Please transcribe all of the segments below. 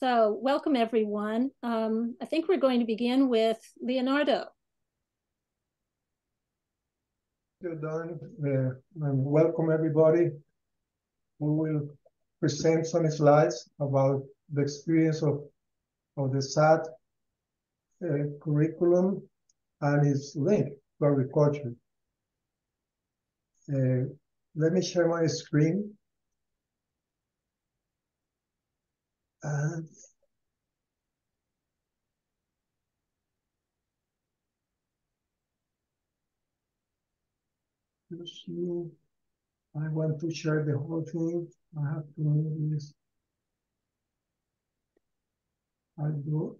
So welcome everyone. Um, I think we're going to begin with Leonardo. you, Don. Uh, and welcome everybody. We will present some slides about the experience of, of the SAT uh, curriculum and its link to agriculture. Uh, let me share my screen. Uh, and I want to share the whole thing. I have to move this. I do.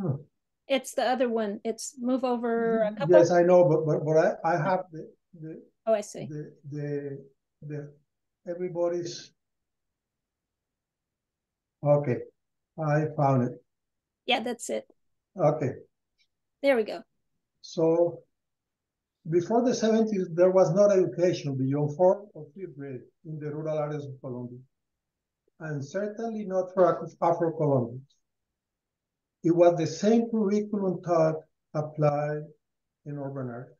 Huh. It's the other one. It's move over a couple. Yes, I know, but but, but I, I have the, the Oh, I see. the the the everybody's okay. I found it. Yeah, that's it. Okay. There we go. So before the 70s, there was not education beyond fourth or fifth grade in the rural areas of Colombia, and certainly not for Afro-Colombians. It was the same curriculum taught applied in urban areas.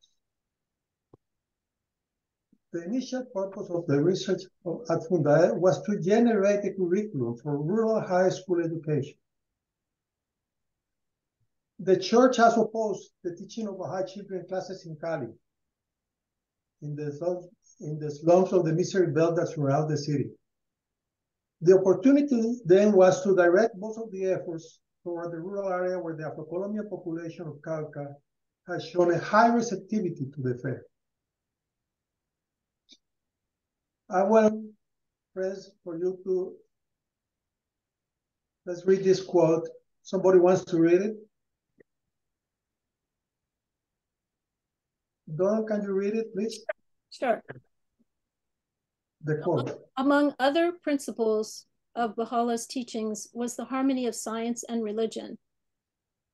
The initial purpose of the research at Fundaec was to generate a curriculum for rural high school education. The church has opposed the teaching of Baha'i children classes in Cali, in the slums, in the slums of the misery belt that surround the city. The opportunity then was to direct most of the efforts toward the rural area where the Afro-Colombian population of Cauca has shown a high receptivity to the faith. I will friends, for you to, let's read this quote. Somebody wants to read it? Don, can you read it, please? Sure. The quote. Among other principles of Baha'u'llah's teachings was the harmony of science and religion.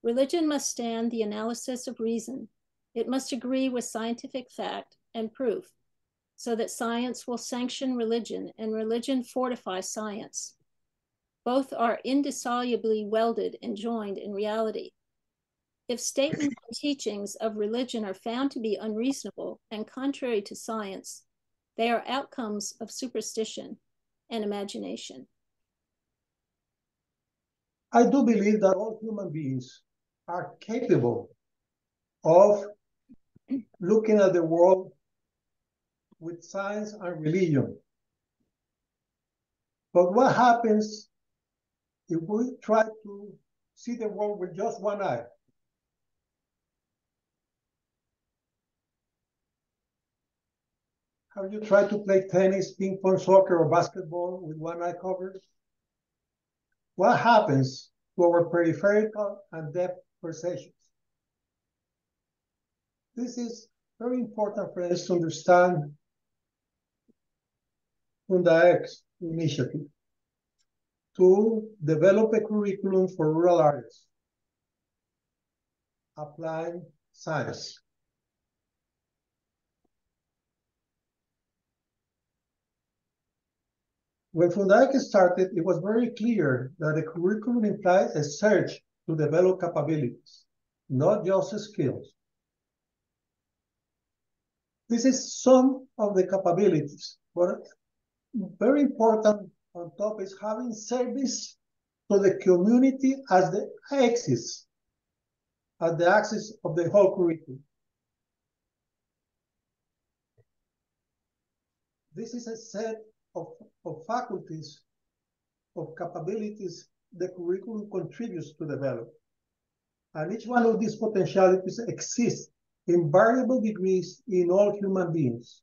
Religion must stand the analysis of reason. It must agree with scientific fact and proof, so that science will sanction religion and religion fortify science. Both are indissolubly welded and joined in reality. If statements and teachings of religion are found to be unreasonable and contrary to science, they are outcomes of superstition and imagination. I do believe that all human beings are capable of looking at the world with science and religion. But what happens if we try to see the world with just one eye? Have you tried to play tennis, ping pong, soccer, or basketball with one eye covered? What happens to our peripheral and depth perceptions? This is very important for us to understand Fundaec's initiative to develop a curriculum for rural areas, applying science. When Fundaec started, it was very clear that the curriculum implied a search to develop capabilities, not just skills. This is some of the capabilities, but very important on top is having service to the community as the axis, at the axis of the whole curriculum. This is a set of, of faculties, of capabilities the curriculum contributes to develop. And each one of these potentialities exists in variable degrees in all human beings.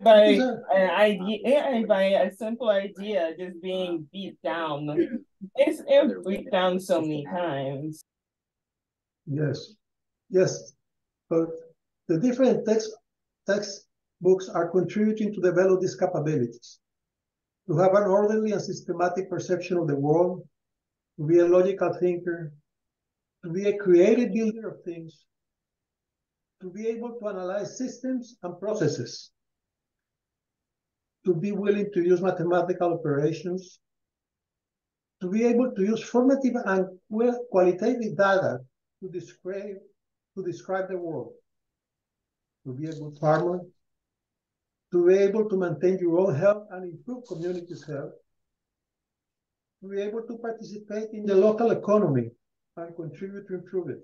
By an idea, by a simple idea just being beat down, it's it beat down so many times. Yes, yes, but the different text text textbooks are contributing to develop these capabilities. To have an orderly and systematic perception of the world, to be a logical thinker, to be a creative builder of things, to be able to analyze systems and processes, to be willing to use mathematical operations, to be able to use formative and qualitative data to describe, to describe the world, to be a good farmer, to be able to maintain your own health and improve communities' health, to be able to participate in the local economy and contribute to improve it,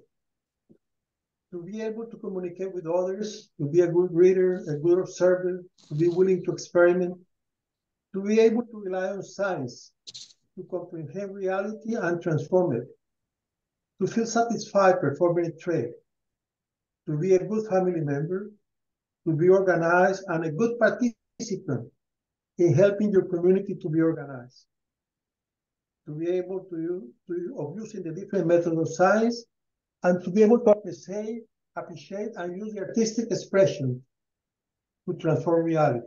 to be able to communicate with others, to be a good reader, a good observer, to be willing to experiment, to be able to rely on science, to comprehend reality and transform it, to feel satisfied performing a trade, to be a good family member, to be organized, and a good participant in helping your community to be organized, to be able to use, to, of using the different methods of science and to be able to appreciate, appreciate and use the artistic expression to transform reality.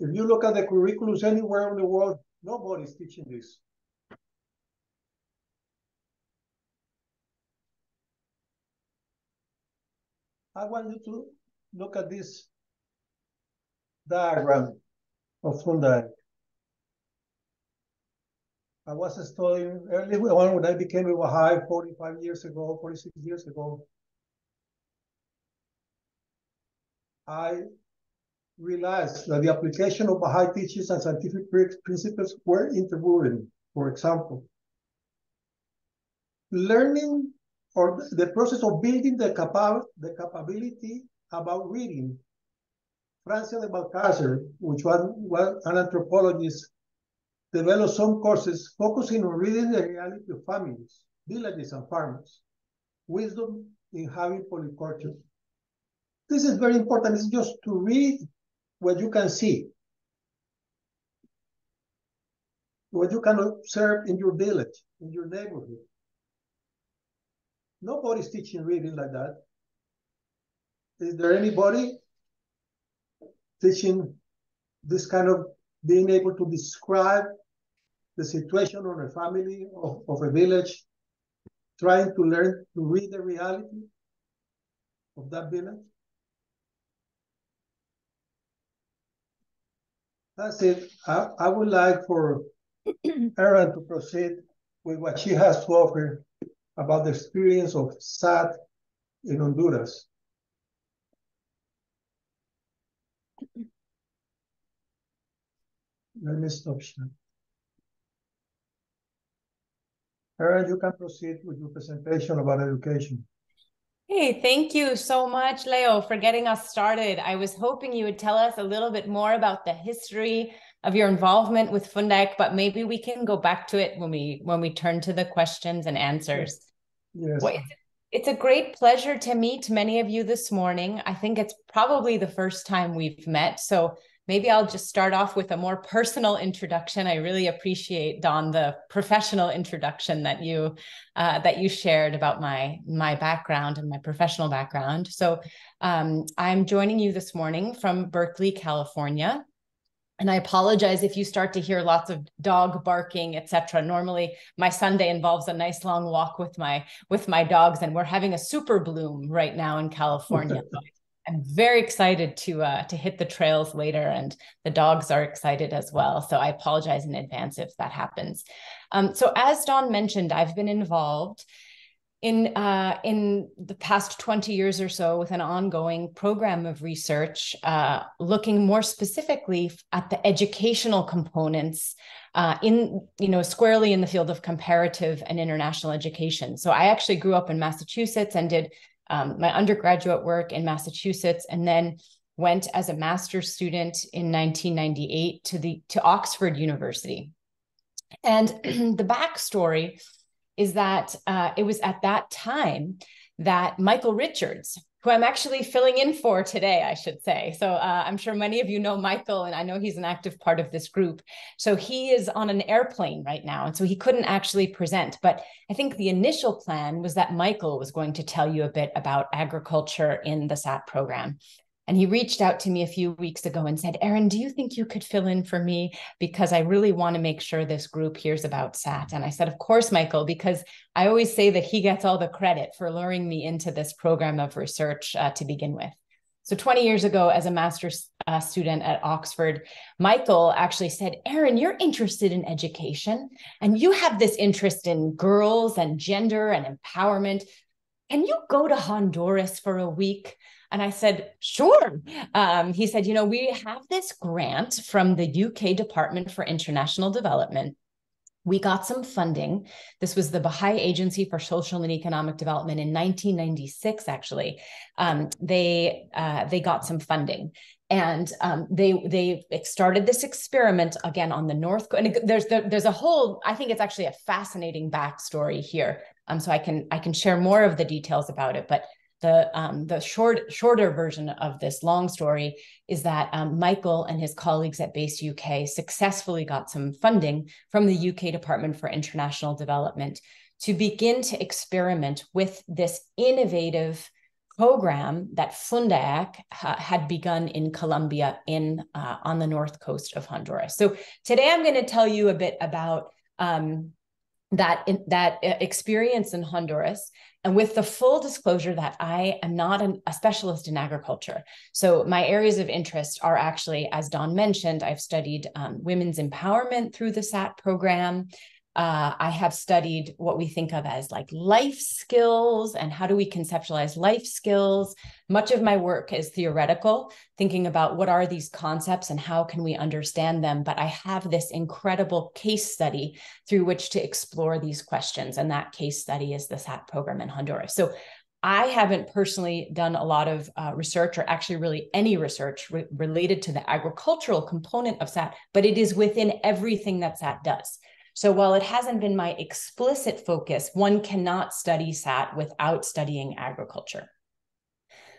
If you look at the curriculums anywhere in the world, nobody's teaching this. I want you to look at this diagram of Fundaec. I was studying early on when I became a Baha'i 45 years ago, 46 years ago. I realized that the application of Baha'i teachings and scientific principles were interwoven. For example, learning or the process of building the, capa the capability about reading. Francia de Balcázar, which was, was an anthropologist developed some courses focusing on reading the reality of families, villages, and farmers. Wisdom in having polyculture. This is very important. It's just to read what you can see, what you can observe in your village, in your neighborhood. Nobody's teaching reading like that. Is there anybody teaching this kind of being able to describe the situation of a family, of, of a village, trying to learn to read the reality of that village. That's it. I, I would like for Erin to proceed with what she has to offer about the experience of SAT in Honduras. Let me stop sharing. Erin, you can proceed with your presentation about education. Hey, thank you so much, Leo, for getting us started. I was hoping you would tell us a little bit more about the history of your involvement with Fundaec, but maybe we can go back to it when we when we turn to the questions and answers. Yes. Well, it's, it's a great pleasure to meet many of you this morning. I think it's probably the first time we've met. So maybe I'll just start off with a more personal introduction. I really appreciate Don the professional introduction that you uh, that you shared about my my background and my professional background. So um, I'm joining you this morning from Berkeley, California. And I apologize if you start to hear lots of dog barking, etc. Normally, my Sunday involves a nice long walk with my with my dogs, and we're having a super bloom right now in California. I'm very excited to uh, to hit the trails later, and the dogs are excited as well. So I apologize in advance if that happens. Um, so as Don mentioned, I've been involved in uh, in the past 20 years or so with an ongoing program of research uh, looking more specifically at the educational components uh, in you know squarely in the field of comparative and international education so i actually grew up in massachusetts and did um, my undergraduate work in Massachusetts, and then went as a master's student in 1998 to the to Oxford University. And the backstory is that uh, it was at that time that Michael Richards, who I'm actually filling in for today, I should say. So uh, I'm sure many of you know Michael, and I know he's an active part of this group. So he is on an airplane right now, and so he couldn't actually present. But I think the initial plan was that Michael was going to tell you a bit about agriculture in the SAT program. And he reached out to me a few weeks ago and said, Erin, do you think you could fill in for me? Because I really want to make sure this group hears about SAT. And I said, Of course, Michael, because I always say that he gets all the credit for luring me into this program of research uh, to begin with. So 20 years ago, as a master's uh, student at Oxford, Michael actually said, Erin, you're interested in education and you have this interest in girls and gender and empowerment. Can you go to Honduras for a week? And I said, sure. Um, he said, you know, we have this grant from the UK Department for International Development. We got some funding. This was the Baha'i Agency for Social and Economic Development in 1996. Actually, um, they uh, they got some funding, and um, they they started this experiment again on the north. And there's there's a whole. I think it's actually a fascinating backstory here. Um, so I can I can share more of the details about it, but the um, the short shorter version of this long story is that um, Michael and his colleagues at BASED UK successfully got some funding from the UK Department for International Development to begin to experiment with this innovative program that Fundaec ha had begun in Colombia in uh, on the north coast of Honduras. So today I'm going to tell you a bit about um, that that uh, experience in Honduras and with the full disclosure that I am not an, a specialist in agriculture. So, my areas of interest are actually, as Don mentioned, I've studied um, women's empowerment through the SAT program. Uh, I have studied what we think of as like life skills and how do we conceptualize life skills. Much of my work is theoretical, thinking about what are these concepts and how can we understand them. But I have this incredible case study through which to explore these questions. And that case study is the SAT program in Honduras. So I haven't personally done a lot of uh, research or actually really any research re- related to the agricultural component of SAT, but it is within everything that SAT does. So while it hasn't been my explicit focus, one cannot study SAT without studying agriculture.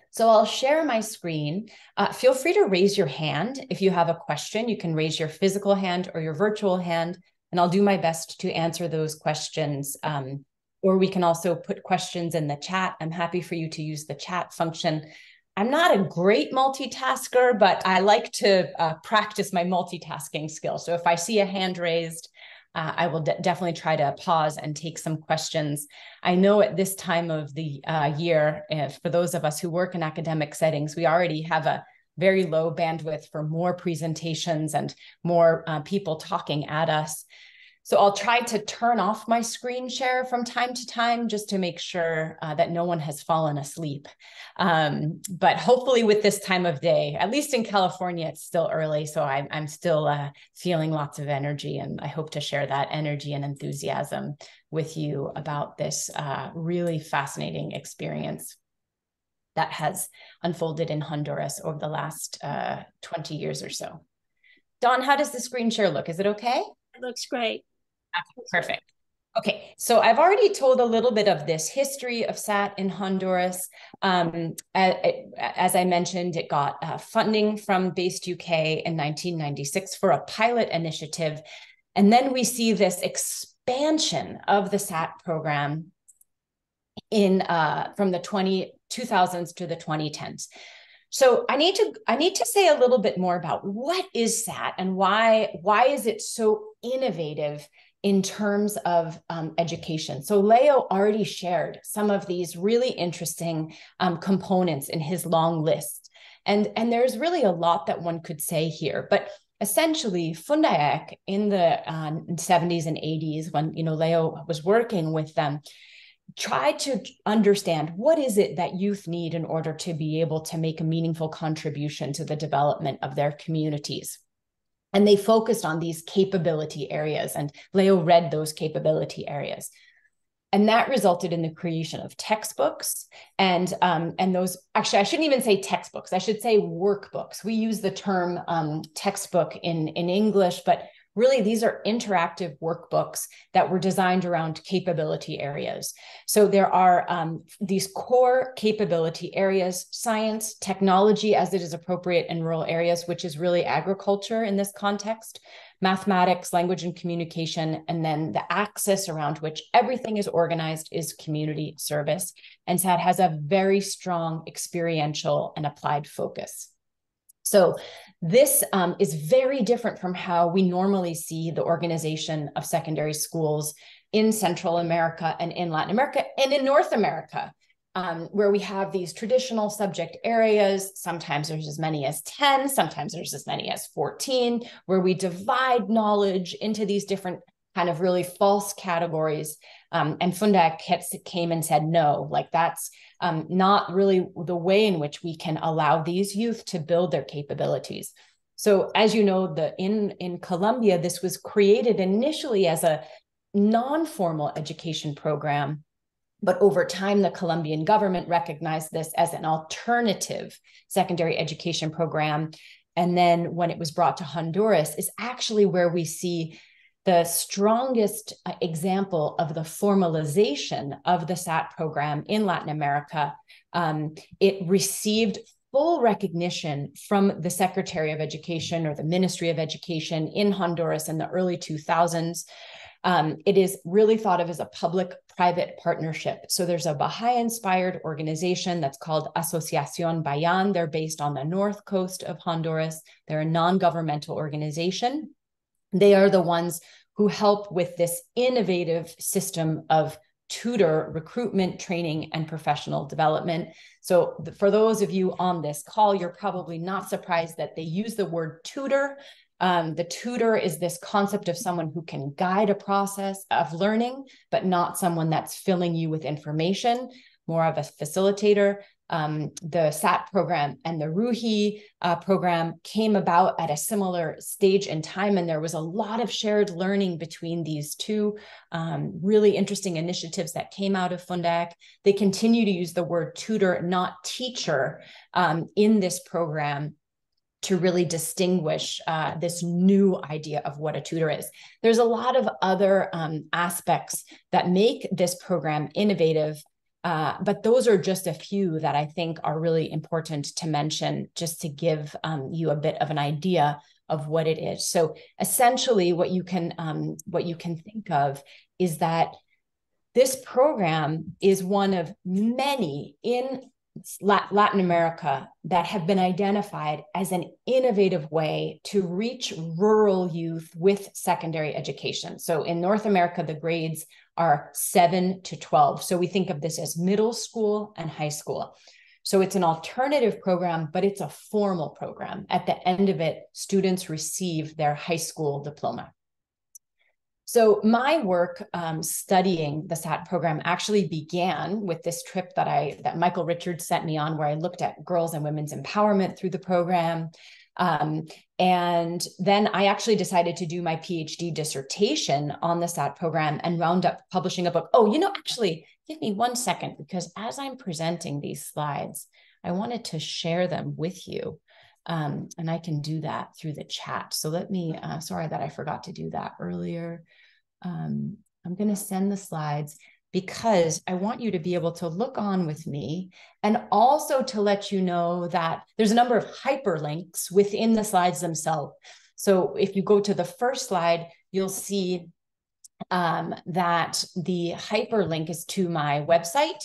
So I'll share my screen. Uh, feel free to raise your hand. If you have a question, you can raise your physical hand or your virtual hand, and I'll do my best to answer those questions. Um, or we can also put questions in the chat. I'm happy for you to use the chat function. I'm not a great multitasker, but I like to uh, practice my multitasking skill. So if I see a hand raised, uh, I will de- definitely try to pause and take some questions. I know at this time of the uh, year, for those of us who work in academic settings, we already have a very low bandwidth for more presentations and more uh, people talking at us. So I'll try to turn off my screen share from time to time just to make sure uh, that no one has fallen asleep. Um, but hopefully with this time of day, at least in California, it's still early. So I'm, I'm still uh, feeling lots of energy and I hope to share that energy and enthusiasm with you about this uh, really fascinating experience that has unfolded in Honduras over the last uh, 20 years or so. Don, how does the screen share look? Is it okay? It looks great. Perfect. Okay, so I've already told a little bit of this history of SAT in Honduras. Um, as I mentioned, it got uh, funding from BASED UK in 1996 for a pilot initiative. And then we see this expansion of the SAT program in uh, from the 20, 2000s to the 2010s. So I need to I need to say a little bit more about what is SAT and why why is it so innovative in terms of um, education. So Leo already shared some of these really interesting um, components in his long list. And, and there's really a lot that one could say here. But essentially, Fundaec in the uh, 70s and 80s, when you know Leo was working with them, tried to understand what is it that youth need in order to be able to make a meaningful contribution to the development of their communities and they focused on these capability areas, and Leo read those capability areas. And that resulted in the creation of textbooks and um, and those actually I shouldn't even say textbooks I should say workbooks. We use the term um, textbook in in English, but really these are interactive workbooks that were designed around capability areas. So there are um, these core capability areas, science, technology as it is appropriate in rural areas, which is really agriculture in this context, mathematics, language and communication, and then the axis around which everything is organized is community service. And SAT has a very strong experiential and applied focus. So this um, is very different from how we normally see the organization of secondary schools in Central America and in Latin America and in North America um, where we have these traditional subject areas. Sometimes there's as many as 10, sometimes there's as many as 14, where we divide knowledge into these different kind of really false categories. Um, and Fundaec came and said, no, like that's um, not really the way in which we can allow these youth to build their capabilities. So as you know, the in, in Colombia, this was created initially as a non-formal education program but over time, the Colombian government recognized this as an alternative secondary education program. And then when it was brought to Honduras, is actually where we see the strongest uh, example of the formalization of the SAT program in Latin America. Um, it received full recognition from the Secretary of Education or the Ministry of Education in Honduras in the early 2000s. Um, it is really thought of as a public private partnership. So there's a Baha'i inspired organization that's called Asociación Bayan. They're based on the north coast of Honduras. They're a non governmental organization. They are the ones who help with this innovative system of tutor recruitment, training, and professional development. So, for those of you on this call, you're probably not surprised that they use the word tutor um, the tutor is this concept of someone who can guide a process of learning, but not someone that's filling you with information, more of a facilitator. Um, the SAT program and the Ruhi uh, program came about at a similar stage in time, and there was a lot of shared learning between these two um, really interesting initiatives that came out of Fundaec. They continue to use the word tutor, not teacher, um, in this program to really distinguish uh, this new idea of what a tutor is. There's a lot of other um, aspects that make this program innovative, uh, but those are just a few that I think are really important to mention just to give um, you a bit of an idea of what it is. So essentially what you can um, what you can think of is that this program is one of many in Latin America that have been identified as an innovative way to reach rural youth with secondary education. So in North America, the grades are 7 to 12. So we think of this as middle school and high school. So it's an alternative program, but it's a formal program. At the end of it, students receive their high school diploma. So my work um, studying the SAT program actually began with this trip that I that Michael Richards sent me on, where I looked at girls and women's empowerment through the program. Um, and then I actually decided to do my PhD dissertation on the SAT program and wound up publishing a book. Oh, you know, actually, give me one second because as I'm presenting these slides, I wanted to share them with you. Um, and I can do that through the chat. So let me, uh, sorry that I forgot to do that earlier. Um, I'm going to send the slides because I want you to be able to look on with me and also to let you know that there's a number of hyperlinks within the slides themselves. So if you go to the first slide, you'll see um, that the hyperlink is to my website.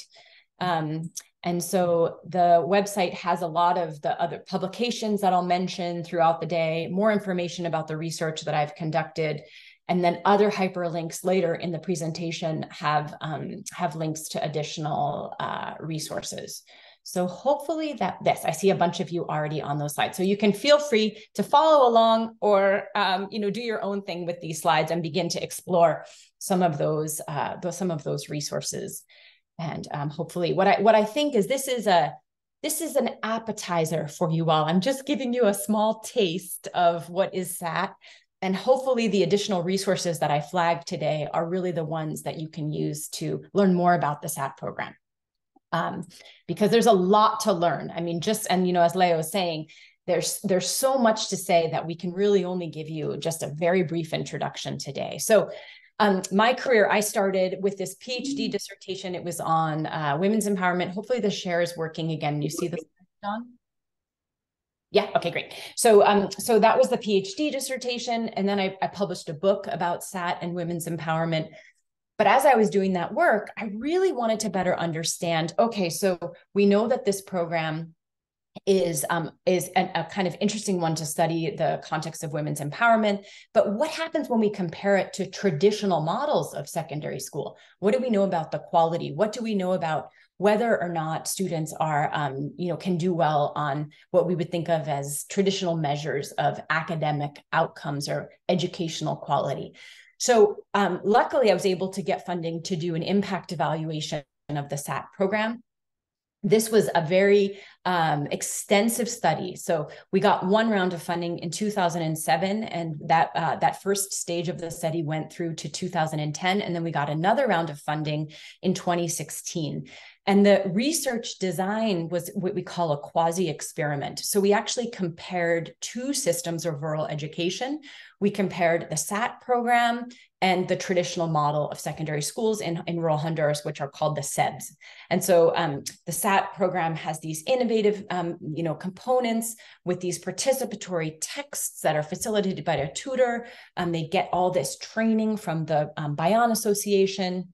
Um, and so the website has a lot of the other publications that I'll mention throughout the day, more information about the research that I've conducted, and then other hyperlinks later in the presentation have um, have links to additional uh, resources. So hopefully that this, I see a bunch of you already on those slides. So you can feel free to follow along or, um, you know, do your own thing with these slides and begin to explore some of those, uh, those some of those resources. And um, hopefully what I, what I think is this is a, this is an appetizer for you all. I'm just giving you a small taste of what is SAT. And hopefully, the additional resources that I flagged today are really the ones that you can use to learn more about the SAT program. Um, because there's a lot to learn. I mean, just, and, you know, as Leo was saying, there's there's so much to say that we can really only give you just a very brief introduction today. So um, my career, I started with this PhD dissertation. It was on uh, women's empowerment. Hopefully the share is working again. You see Don? Yeah. Okay. Great. So, um, so that was the PhD dissertation, and then I, I published a book about SAT and women's empowerment. But as I was doing that work, I really wanted to better understand. Okay, so we know that this program is um, is a, a, kind of interesting one to study the context of women's empowerment. But what happens when we compare it to traditional models of secondary school? What do we know about the quality? What do we know about whether or not students are, um, you know, can do well on what we would think of as traditional measures of academic outcomes or educational quality. So um, luckily, I was able to get funding to do an impact evaluation of the SAT program this was a very um, extensive study. So we got one round of funding in 2007, and that uh, that first stage of the study went through to 2010, and then we got another round of funding in 2016. And the research design was what we call a quasi experiment. So we actually compared two systems of rural education. We compared the SAT program and the traditional model of secondary schools in, in rural Honduras, which are called the SEBs. And so um, the SAT program has these innovative um, you know, components with these participatory texts that are facilitated by a tutor. Um, they get all this training from the um, Bayan Association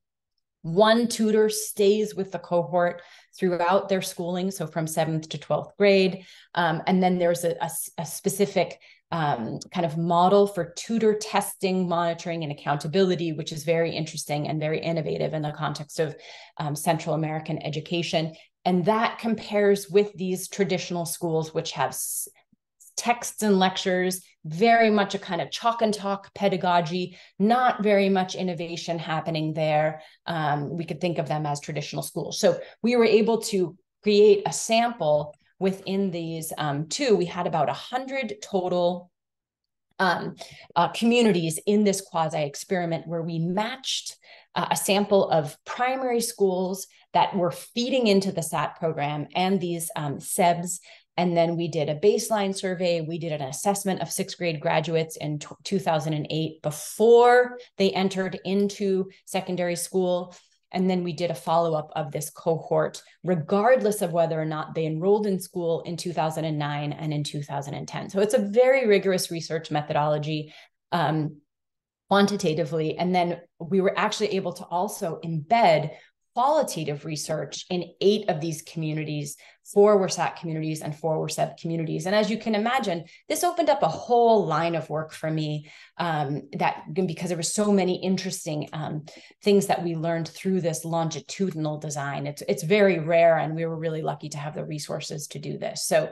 one tutor stays with the cohort throughout their schooling, so from seventh to 12th grade. Um, and then there's a, a, a specific um, kind of model for tutor testing, monitoring, and accountability, which is very interesting and very innovative in the context of um, Central American education. And that compares with these traditional schools, which have texts and lectures, very much a kind of chalk and talk pedagogy, not very much innovation happening there. Um, we could think of them as traditional schools. So we were able to create a sample within these um, two. We had about 100 total um, uh, communities in this quasi experiment where we matched uh, a sample of primary schools that were feeding into the SAT program and these um, SEBs and then we did a baseline survey. We did an assessment of sixth grade graduates in t- 2008 before they entered into secondary school. And then we did a follow up of this cohort, regardless of whether or not they enrolled in school in 2009 and in 2010. So it's a very rigorous research methodology. Um, quantitatively. And then we were actually able to also embed qualitative research in eight of these communities four were SAT communities and four were SEB communities. And as you can imagine, this opened up a whole line of work for me um, that because there were so many interesting um, things that we learned through this longitudinal design. It's, it's very rare and we were really lucky to have the resources to do this. So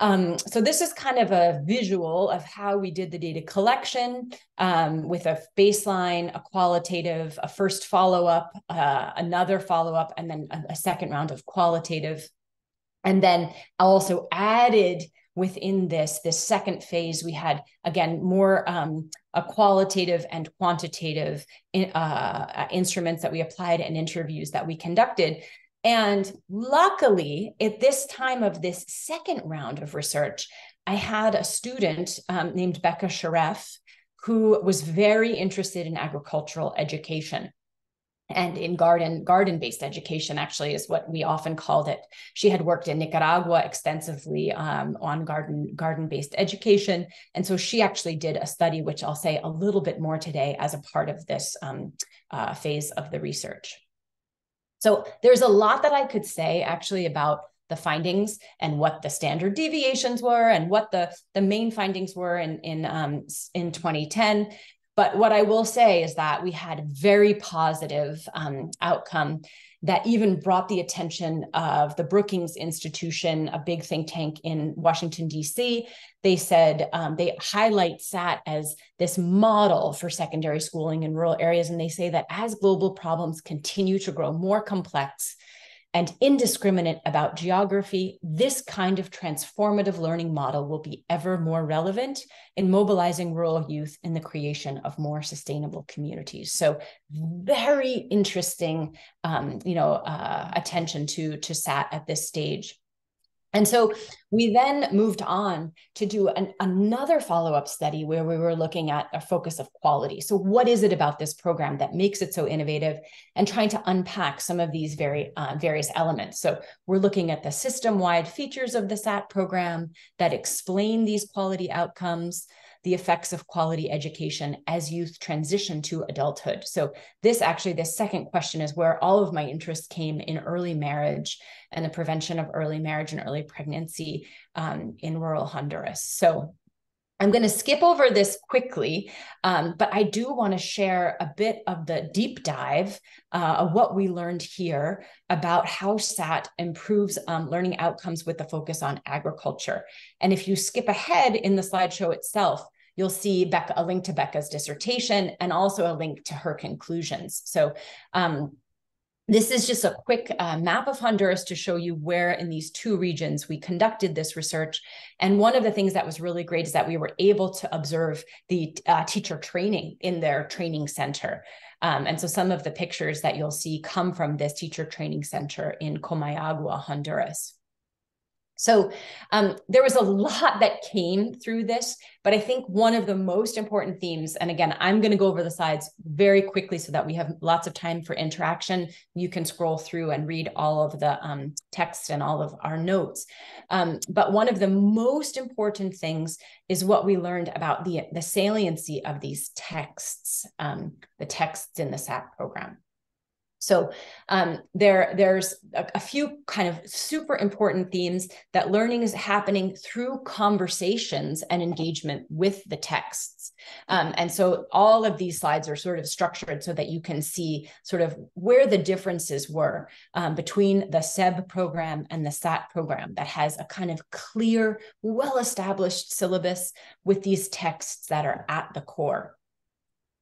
um, so this is kind of a visual of how we did the data collection um, with a baseline, a qualitative, a first follow-up, uh, another follow-up, and then a, a, second round of qualitative. And then also added within this, this second phase, we had, again, more um, a qualitative and quantitative in, uh, instruments that we applied and interviews that we conducted and luckily, at this time of this second round of research, I had a student um, named Becca Sharef who was very interested in agricultural education and in garden garden based education actually is what we often called it. She had worked in nicaragua extensively um, on garden garden based education. And so she actually did a study which i'll say a little bit more today as a part of this um, uh, phase of the research so there's a lot that I could say actually about the findings and what the standard deviations were and what the, the main findings were in, in, um, in 2010. But what I will say is that we had very positive um, outcome that even brought the attention of the Brookings Institution, a big think tank in Washington, D.C. They said um, they highlight SAT as this model for secondary schooling in rural areas. And they say that as global problems continue to grow more complex, and indiscriminate about geography, this kind of transformative learning model will be ever more relevant in mobilizing rural youth in the creation of more sustainable communities. So very interesting, um, you know, uh, attention to, to SAT at this stage. And so we then moved on to do an, another follow up study where we were looking at a focus of quality. So, what is it about this program that makes it so innovative and trying to unpack some of these very uh, various elements? So, we're looking at the system wide features of the SAT program that explain these quality outcomes the effects of quality education as youth transition to adulthood. So, this actually, this second question is where all of my interest came in early marriage and the prevention of early marriage and early pregnancy um, in rural Honduras. So, I'm going to skip over this quickly, um, but I do want to share a bit of the deep dive uh, of what we learned here about how SAT improves um, learning outcomes with the focus on agriculture. And if you skip ahead in the slideshow itself, you'll see Becca, a link to Becca's dissertation and also a link to her conclusions. So um, this is just a quick uh, map of Honduras to show you where in these two regions we conducted this research. And one of the things that was really great is that we were able to observe the uh, teacher training in their training center. Um, and so some of the pictures that you'll see come from this teacher training center in Comayagua, Honduras. So um, there was a lot that came through this, but I think one of the most important themes, and again, I'm going to go over the slides very quickly so that we have lots of time for interaction. You can scroll through and read all of the um, text and all of our notes. Um, but one of the most important things is what we learned about the, the saliency of these texts, um, the texts in the SAT program. So um, there, there's a, a, few kind of super important themes that learning is happening through conversations and engagement with the texts. Um, and so all of these slides are sort of structured so that you can see sort of where the differences were um, between the SEB program and the SAT program that has a kind of clear, well-established syllabus with these texts that are at the core.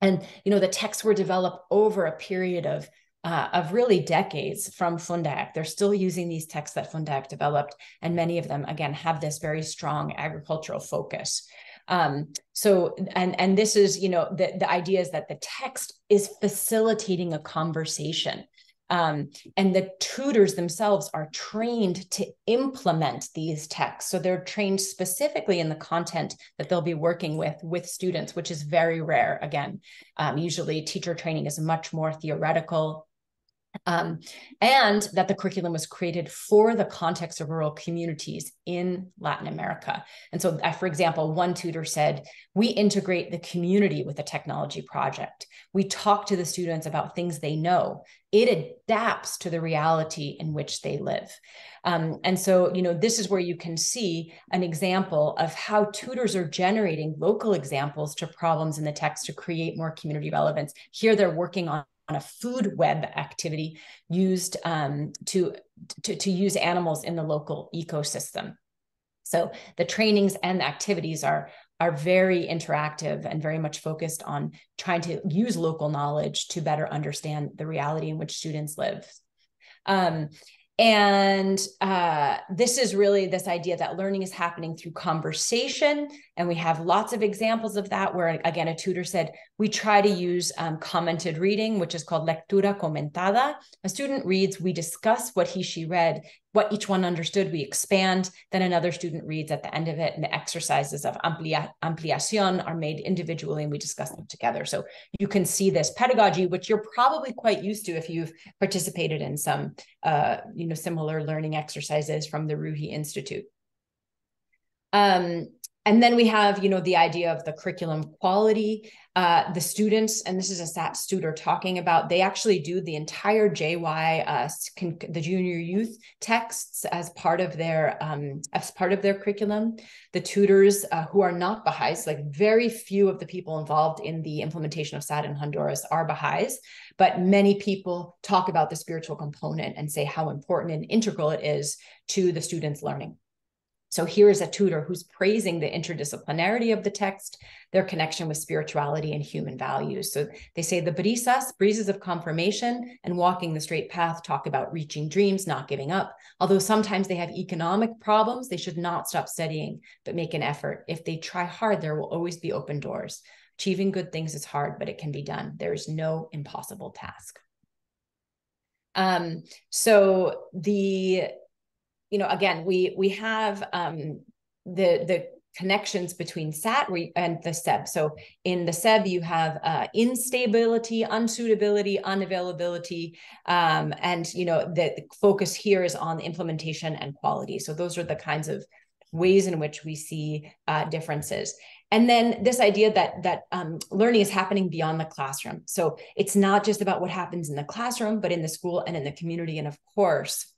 And, you know, the texts were developed over a period of uh, of really decades from Fundaec. They're still using these texts that Fundaec developed, and many of them, again, have this very strong agricultural focus. Um, so, and and this is, you know, the the idea is that the text is facilitating a conversation. Um, and the tutors themselves are trained to implement these texts. So they're trained specifically in the content that they'll be working with with students, which is very rare. Again, um, usually teacher training is much more theoretical um, and that the curriculum was created for the context of rural communities in Latin America. And so, for example, one tutor said, We integrate the community with a technology project. We talk to the students about things they know. It adapts to the reality in which they live. Um, and so, you know, this is where you can see an example of how tutors are generating local examples to problems in the text to create more community relevance. Here, they're working on a food web activity used um, to, to, to use animals in the local ecosystem. So the trainings and the activities are, are very interactive and very much focused on trying to use local knowledge to better understand the reality in which students live. Um, and uh, this is really this idea that learning is happening through conversation. And we have lots of examples of that where, again, a tutor said, we try to use um, commented reading, which is called lectura comentada. A student reads, we discuss what he, she read, what each one understood, we expand. Then another student reads at the end of it, and the exercises of amplia, ampliación are made individually and we discuss them together. So you can see this pedagogy, which you're probably quite used to if you've participated in some uh, you know, similar learning exercises from the Ruhi Institute. Um, and then we have, you know, the idea of the curriculum quality. Uh, the students, and this is a SAT student talking about, they actually do the entire JY, uh, the junior youth texts as part of their um, as part of their curriculum. The tutors uh, who are not Baha'is, like very few of the people involved in the implementation of SAT in Honduras are Baha'is, but many people talk about the spiritual component and say how important and integral it is to the students' learning. So here is a tutor who's praising the interdisciplinarity of the text, their connection with spirituality and human values. So they say the brisas, breezes of confirmation, and walking the straight path talk about reaching dreams, not giving up. Although sometimes they have economic problems, they should not stop studying, but make an effort. If they try hard, there will always be open doors. Achieving good things is hard, but it can be done. There is no impossible task. Um, so the you know, again, we we have um, the the connections between SAT and the SEB. So in the SEB, you have uh, instability, unsuitability, unavailability, um, and you know the, the focus here is on implementation and quality. So those are the kinds of ways in which we see uh, differences and then this idea that that um, learning is happening beyond the classroom so it's not just about what happens in the classroom but in the school and in the community and of course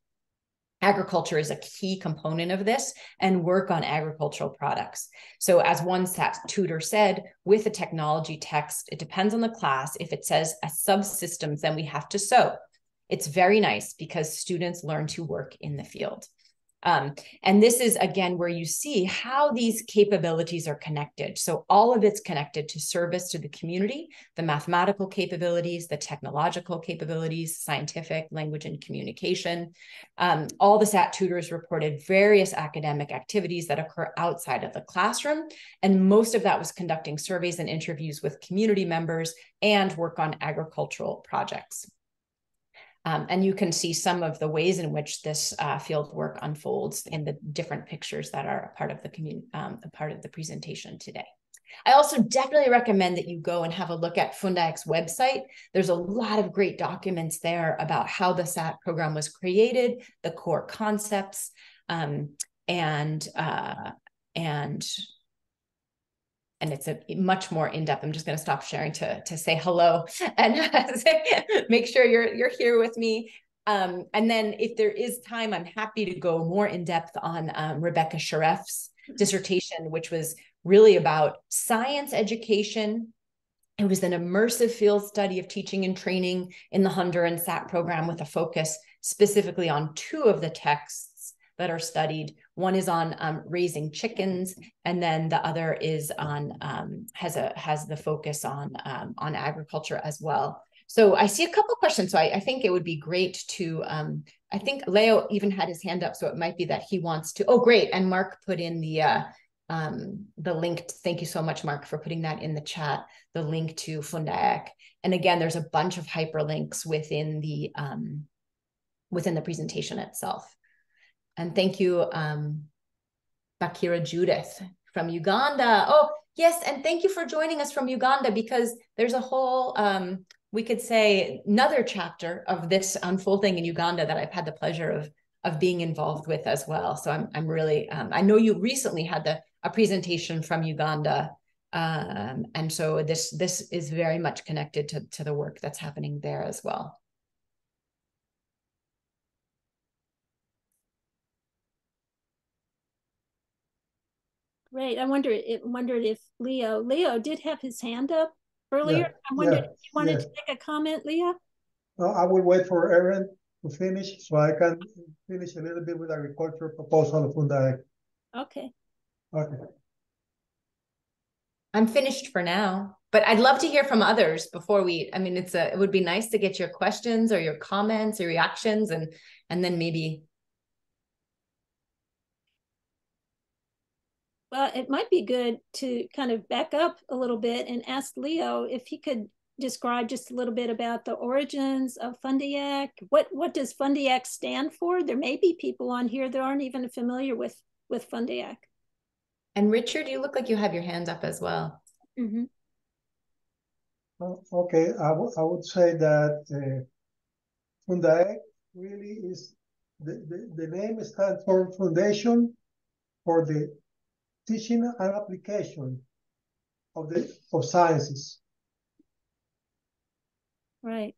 agriculture is a key component of this and work on agricultural products. So as one tutor said with a technology text it depends on the class. If it says a subsystems then we have to sow. It's very nice because students learn to work in the field um, and this is again where you see how these capabilities are connected. So all of it's connected to service to the community, the mathematical capabilities, the technological capabilities, scientific, language and communication. Um, all the SAT tutors reported various academic activities that occur outside of the classroom. And most of that was conducting surveys and interviews with community members and work on agricultural projects. Um, and you can see some of the ways in which this uh, field work unfolds in the different pictures that are a part of the commun- um, part of the presentation today. I also definitely recommend that you go and have a look at Fundaec's website. There's a lot of great documents there about how the SAT program was created, the core concepts, um, and uh, and and it's a much more in depth. I'm just going to stop sharing to to say hello and make sure you're you're here with me. Um, and then if there is time, I'm happy to go more in depth on um, Rebecca Sharef's dissertation, which was really about science education. It was an immersive field study of teaching and training in the Honduran SAT program with a focus specifically on two of the texts that are studied one is on um, raising chickens, and then the other is on um, has a has the focus on um, on agriculture as well. So I see a couple questions. So I, I think it would be great to. Um, I think Leo even had his hand up, so it might be that he wants to. Oh, great! And Mark put in the uh, um, the link. Thank you so much, Mark, for putting that in the chat. The link to Fundaec. And again, there's a bunch of hyperlinks within the um, within the presentation itself. And thank you, um, Bakira Judith from Uganda. Oh, yes. And thank you for joining us from Uganda because there's a whole, um, we could say, another chapter of this unfolding in Uganda that I've had the pleasure of of being involved with as well. So I'm I'm really um, I know you recently had the a presentation from Uganda, um, and so this this is very much connected to to the work that's happening there as well. Great. I wonder it wondered if Leo Leo did have his hand up earlier. Yeah, I wondered yeah, if you wanted yeah. to make a comment, Leo. Well, I will wait for Erin to finish so I can finish a little bit with agriculture proposal of Fundaec. Okay. Okay. I'm finished for now, but I'd love to hear from others before we. I mean, it's a. It would be nice to get your questions or your comments or reactions, and and then maybe Well, it might be good to kind of back up a little bit and ask Leo if he could describe just a little bit about the origins of Fundaec. What what does Fundaec stand for? There may be people on here that aren't even familiar with with Fundaec. And Richard, you look like you have your hand up as well. Mm -hmm. Okay, I, I would say that uh, Fundaec really is the, the, the name stands for Foundation for the teaching and application of the of sciences. Right.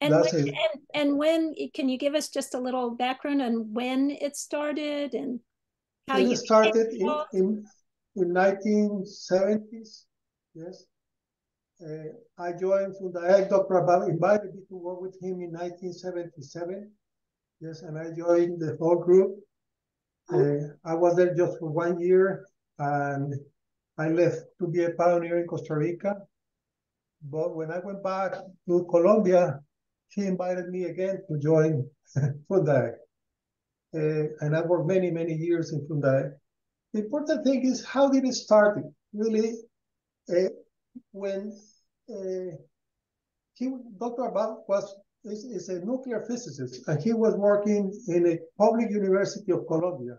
And when, and, and when can you give us just a little background on when it started and how it you started in, in, in 1970s. Yes. Uh, I joined Fundaec. Dr. Arbab invited me to work with him in 1977. Yes, and I joined the whole group. Uh, I was there just for one year, and I left to be a pioneer in Costa Rica. But when I went back to Colombia, he invited me again to join Fundaec. Uh, and I worked many, many years in Fundaec. The important thing is how did it start? Really, uh, when uh, he, Dr. Arbab was is, is a nuclear physicist, and he was working in a public university of Colombia.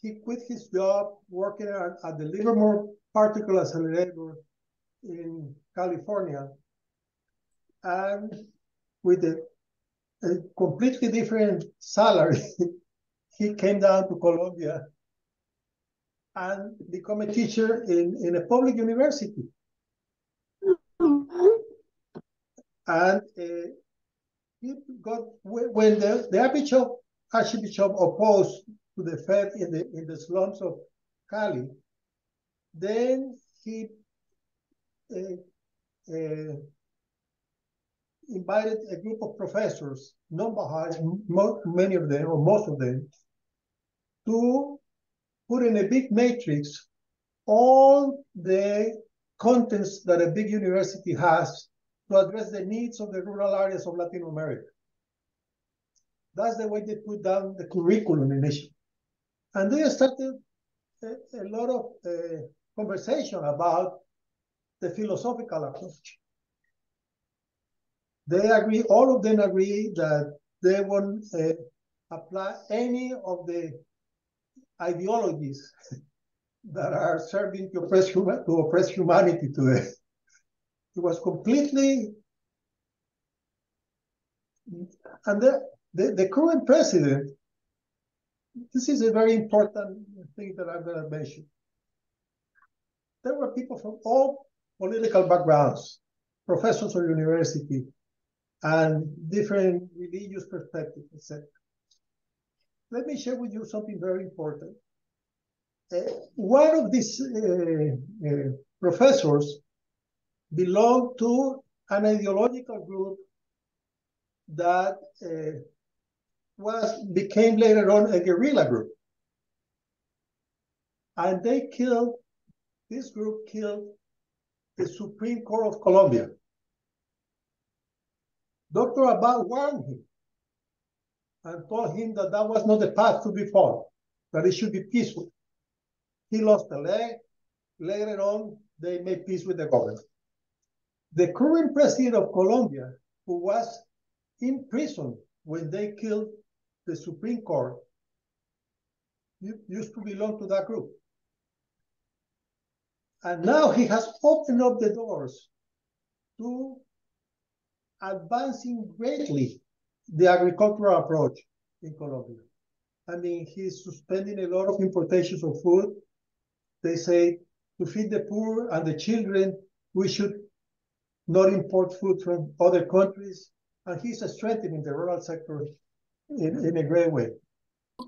He quit his job working at, at the Livermore Particle Accelerator in California, and with a, a completely different salary, he came down to Colombia and become a teacher in, in a public university. And uh, he got when the, the Archbishop, Archbishop opposed to the Fed in the in the slums of Cali, then he uh, uh, invited a group of professors, non-Baha'is, many of them or most of them, to put in a big matrix all the contents that a big university has to address the needs of the rural areas of Latin America. That's the way they put down the curriculum initially. And they started a, a lot of uh, conversation about the philosophical approach. They agree, all of them agree that they won't uh, apply any of the ideologies that are serving to oppress, human, to oppress humanity today. It was completely, and the, the, the current president, this is a very important thing that I'm going to mention. There were people from all political backgrounds, professors of university, and different religious perspectives, etc. Let me share with you something very important. Uh, one of these uh, uh, professors belonged to an ideological group that uh, was became later on a guerrilla group. And they killed, this group killed the Supreme Court of Colombia. Dr. Arbab warned him and told him that that was not the path to be followed, that it should be peaceful. He lost a leg. Later on, they made peace with the government. The current president of Colombia, who was in prison when they killed the Supreme Court, used to belong to that group. And now he has opened up the doors to advancing greatly the agricultural approach in Colombia. I mean, he's suspending a lot of importations of food. They say to feed the poor and the children, we should not import food from other countries. And he's strengthening the rural sector in, in a great way.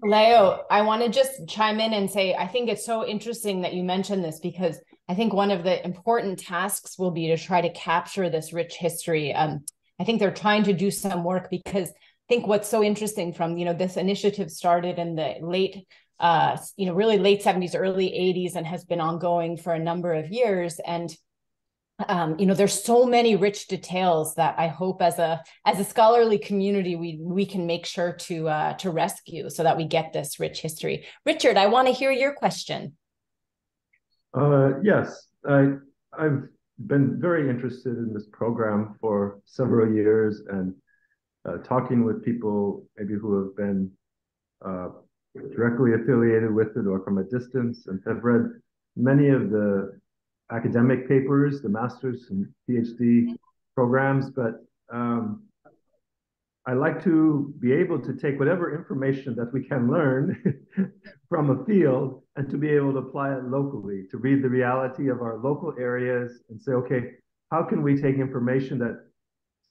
Leo, I want to just chime in and say I think it's so interesting that you mentioned this because I think one of the important tasks will be to try to capture this rich history. Um, I think they're trying to do some work because I think what's so interesting from you know this initiative started in the late uh, you know really late 70s early 80s and has been ongoing for a number of years and um, you know there's so many rich details that i hope as a as a scholarly community we we can make sure to uh, to rescue so that we get this rich history. Richard i want to hear your question. Uh, yes. I i've been very interested in this program for several years and uh, talking with people maybe who have been uh, directly affiliated with it or from a distance and have read many of the academic papers, the master's and PhD programs, but um, I like to be able to take whatever information that we can learn from a field and to be able to apply it locally, to read the reality of our local areas and say, okay, how can we take information that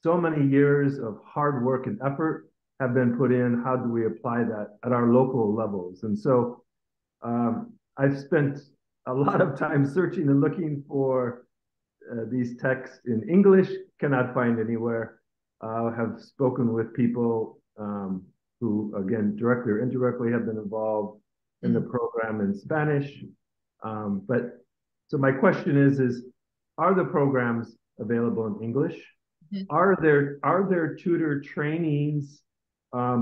so many years of hard work and effort have been put in? How do we apply that at our local levels? And so um, I've spent a lot of time searching and looking for uh, these texts in English, cannot find anywhere. Uh, have spoken with people um, who, again, directly or indirectly have been involved in the mm-hmm. program in Spanish. Um, but so my question is, is are the programs available in English? Mm -hmm. Are there are there tutor trainings um,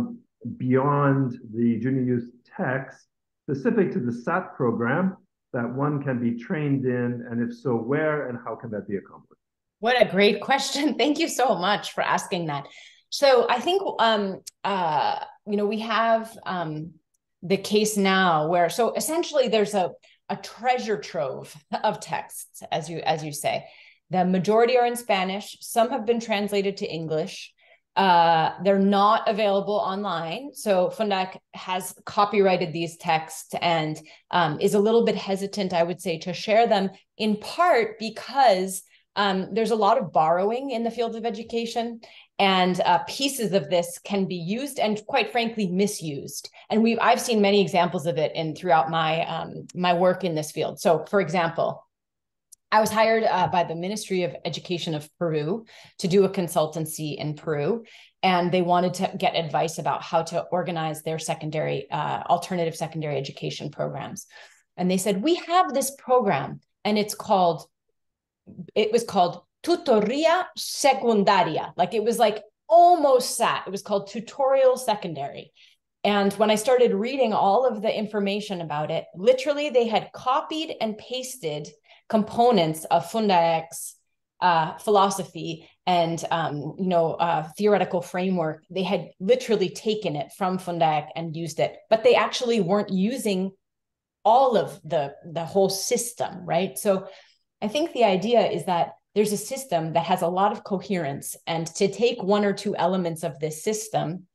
beyond the junior youth text specific to the SAT program that one can be trained in? And if so, where and how can that be accomplished? What a great question. Thank you so much for asking that. So I think um, uh, you know we have um, the case now where so essentially there's a a treasure trove of texts, as you as you say. The majority are in Spanish. Some have been translated to English. Uh, they're not available online. So Fundaec has copyrighted these texts and um, is a little bit hesitant, I would say, to share them in part because um, there's a lot of borrowing in the field of education and uh, pieces of this can be used and quite frankly misused and we i've seen many examples of it in throughout my um, my work in this field so for example I was hired uh, by the Ministry of Education of Peru to do a consultancy in Peru, and they wanted to get advice about how to organize their secondary, uh, alternative secondary education programs. And they said, We have this program, and it's called, it was called Tutoria Secundaria. Like it was like almost SAT. It was called Tutorial Secondary. And when I started reading all of the information about it, literally they had copied and pasted components of Fundaec's uh, philosophy and um, you know uh, theoretical framework. They had literally taken it from Fundaec and used it, but they actually weren't using all of the the whole system, right? So I think the idea is that there's a system that has a lot of coherence, and to take one or two elements of this system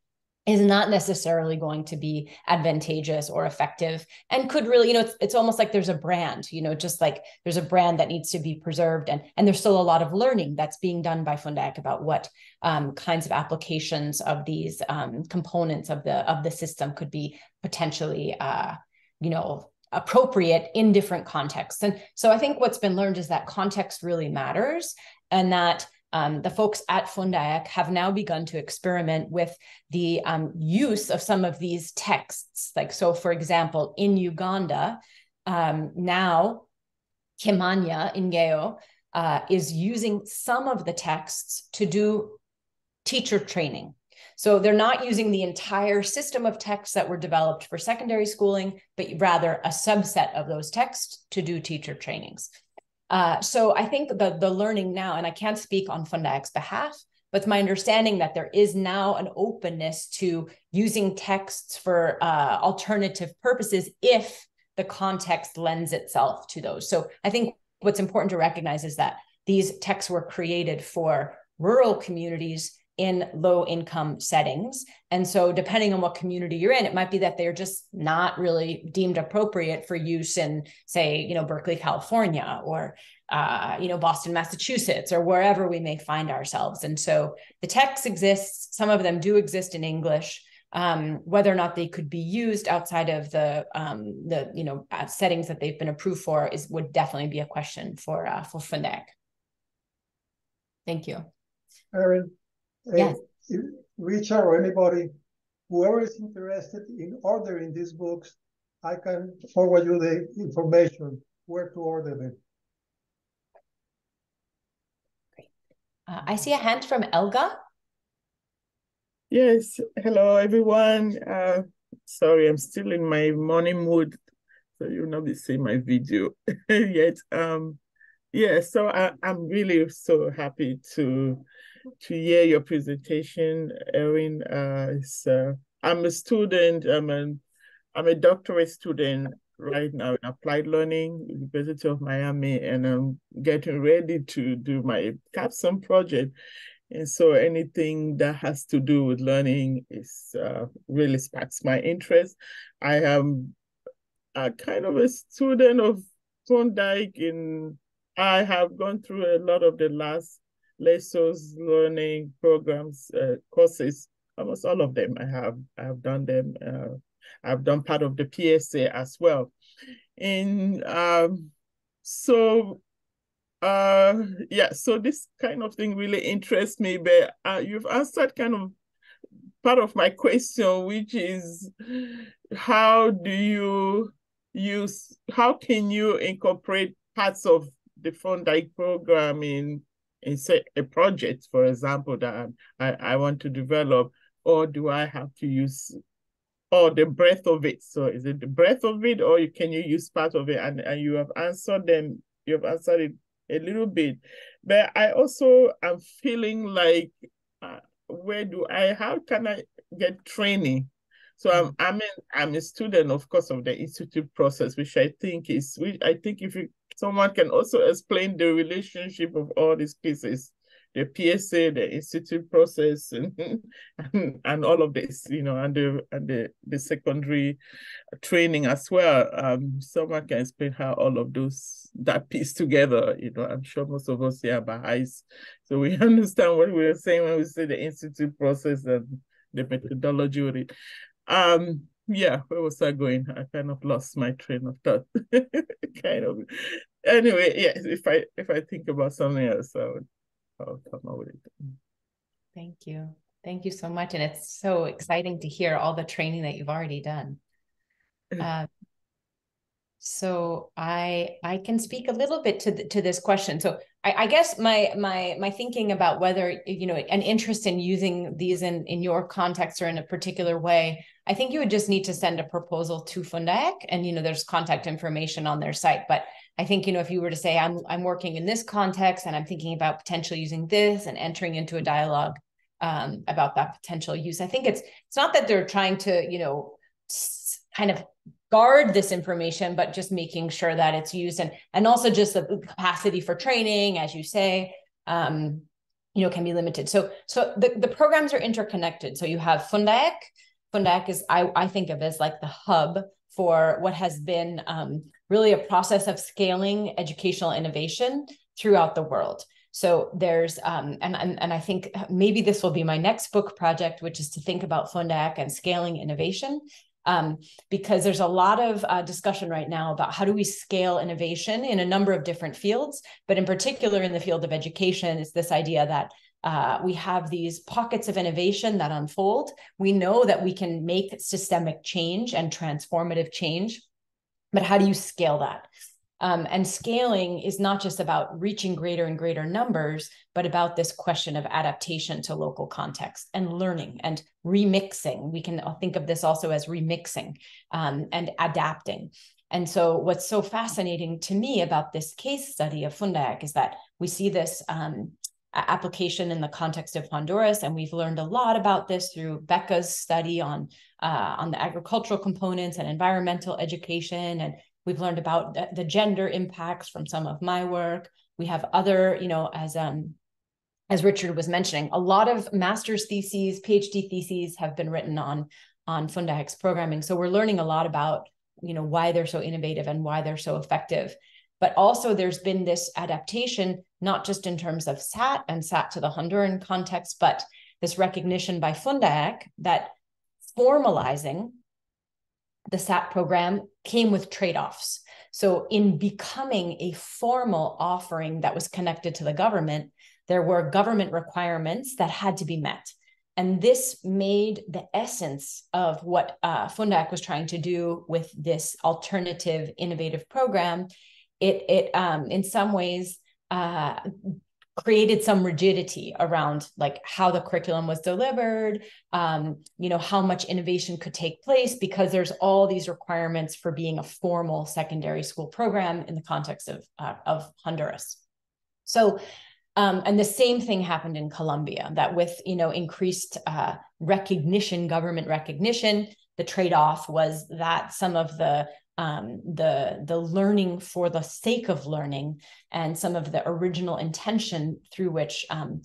is not necessarily going to be advantageous or effective and could really you know it's, it's almost like there's a brand you know just like there's a brand that needs to be preserved and and there's still a lot of learning that's being done by fundaec about what um, kinds of applications of these um, components of the of the system could be potentially uh, you know appropriate in different contexts. And so i think what's been learned is that context really matters and that um, the folks at Fundaec have now begun to experiment with the um, use of some of these texts. Like, so for example, in Uganda, um, now Kimanya Ngeo uh, is using some of the texts to do teacher training. So they're not using the entire system of texts that were developed for secondary schooling, but rather a subset of those texts to do teacher trainings. Uh, so I think the the learning now, and I can't speak on Fundaec's behalf, but my understanding that there is now an openness to using texts for uh, alternative purposes if the context lends itself to those. So I think what's important to recognize is that these texts were created for rural communities in low income settings. And so, depending on what community you're in, it might be that they're just not really deemed appropriate for use in, say, you know, Berkeley, California, or, uh, you know, Boston, Massachusetts, or wherever we may find ourselves. And so, the text exists. Some of them do exist in English. Um, whether or not they could be used outside of the um, the you know uh, settings that they've been approved for is would definitely be a question for uh, for Fundaec. Thank you. Erin, Yes. Richard or anybody, whoever is interested in ordering these books, I can forward you the information where to order them. Great. Uh, I see a hand from Elga. Yes. Hello, everyone. Uh, sorry, I'm still in my morning mood, so you'll not be seeing my video yet. Um, yeah, so I, I'm really so happy to to hear your presentation, Erin. Uh, uh, I'm a student. I'm an I'm a doctorate student right now in applied learning, University of Miami, and I'm getting ready to do my capstone project. And so anything that has to do with learning is uh, really sparks my interest. I am a kind of a student of Thorndike and I have gone through a lot of the last lessons learning programs, uh, courses, almost all of them I have, I have done them. Uh, I've done part of the PSA as well. And um, so, uh, yeah, so this kind of thing really interests me, but uh, you've answered kind of part of my question, which is how do you use, how can you incorporate parts of the Fundaec program in in say a project, for example, that I, I want to develop, or do I have to use or the breadth of it? So is it the breadth of it, or can you use part of it? And, and you have answered them, you have answered it a little bit. But I also am feeling like uh, where do I, how can I get training? So I'm, I'm, in, I'm a student, of course, of the institute process, which I think is, which I think if you, someone can also explain the relationship of all these pieces, the PSA, the institute process, and, and, and all of this, you know, and the and the, the secondary training as well. Um, someone can explain how all of those that piece together. You know, I'm sure most of us here are Baha'is, so we understand what we are saying when we say the institute process and the methodology with it. Um, yeah, where was I going? I kind of lost my train of thought. kind of. Anyway, yes. If I if I think about something else, I would I'll come up with it. Thank you. Thank you so much. And it's so exciting to hear all the training that you've already done. Uh, so I I can speak a little bit to the, to this question. So I, I, guess my my my thinking about whether you know an interest in using these in in your context or in a particular way, I think you would just need to send a proposal to Fundaec, and you know there's contact information on their site. But I think you know if you were to say I'm I'm working in this context and I'm thinking about potentially using this and entering into a dialogue um, about that potential use, I think it's it's not that they're trying to you know kind of guard this information, but just making sure that it's used and and also just the capacity for training, as you say, um, you know, can be limited. So so the, the programs are interconnected. So you have Fundaec. Fundaec is I, I think of as like the hub for what has been um, really a process of scaling educational innovation throughout the world. So there's, um, and, and, and I think maybe this will be my next book project, which is to think about Fundaec and scaling innovation um, because there's a lot of uh, discussion right now about how do we scale innovation in a number of different fields, but in particular in the field of education, it's this idea that uh, we have these pockets of innovation that unfold. We know that we can make systemic change and transformative change, but how do you scale that? Um, and scaling is not just about reaching greater and greater numbers, but about this question of adaptation to local context and learning and remixing. We can think of this also as remixing um, and adapting. And so, what's so fascinating to me about this case study of Fundaec is that we see this um, application in the context of Honduras, and we've learned a lot about this through Becca's study on uh, on the agricultural components and environmental education and We've learned about the gender impacts from some of my work. We have other, you know, as um, as Richard was mentioning, a lot of master's theses, PhD theses have been written on on Fundaec's programming. So we're learning a lot about, you know, why they're so innovative and why they're so effective. But also there's been this adaptation, not just in terms of SAT and SAT to the Honduran context, but this recognition by Fundaec that formalizing the SAT program came with trade offs. So, in becoming a formal offering that was connected to the government, there were government requirements that had to be met. And this made the essence of what uh, was trying to do with this alternative, innovative program. It, it um, in some ways, uh, created some rigidity around like how the curriculum was delivered um, you know how much innovation could take place because there's all these requirements for being a formal secondary school program in the context of uh, of honduras. So um, and the same thing happened in colombia that with you know increased uh, recognition government recognition the trade-off was that some of the um, the the learning for the sake of learning and some of the original intention through which um,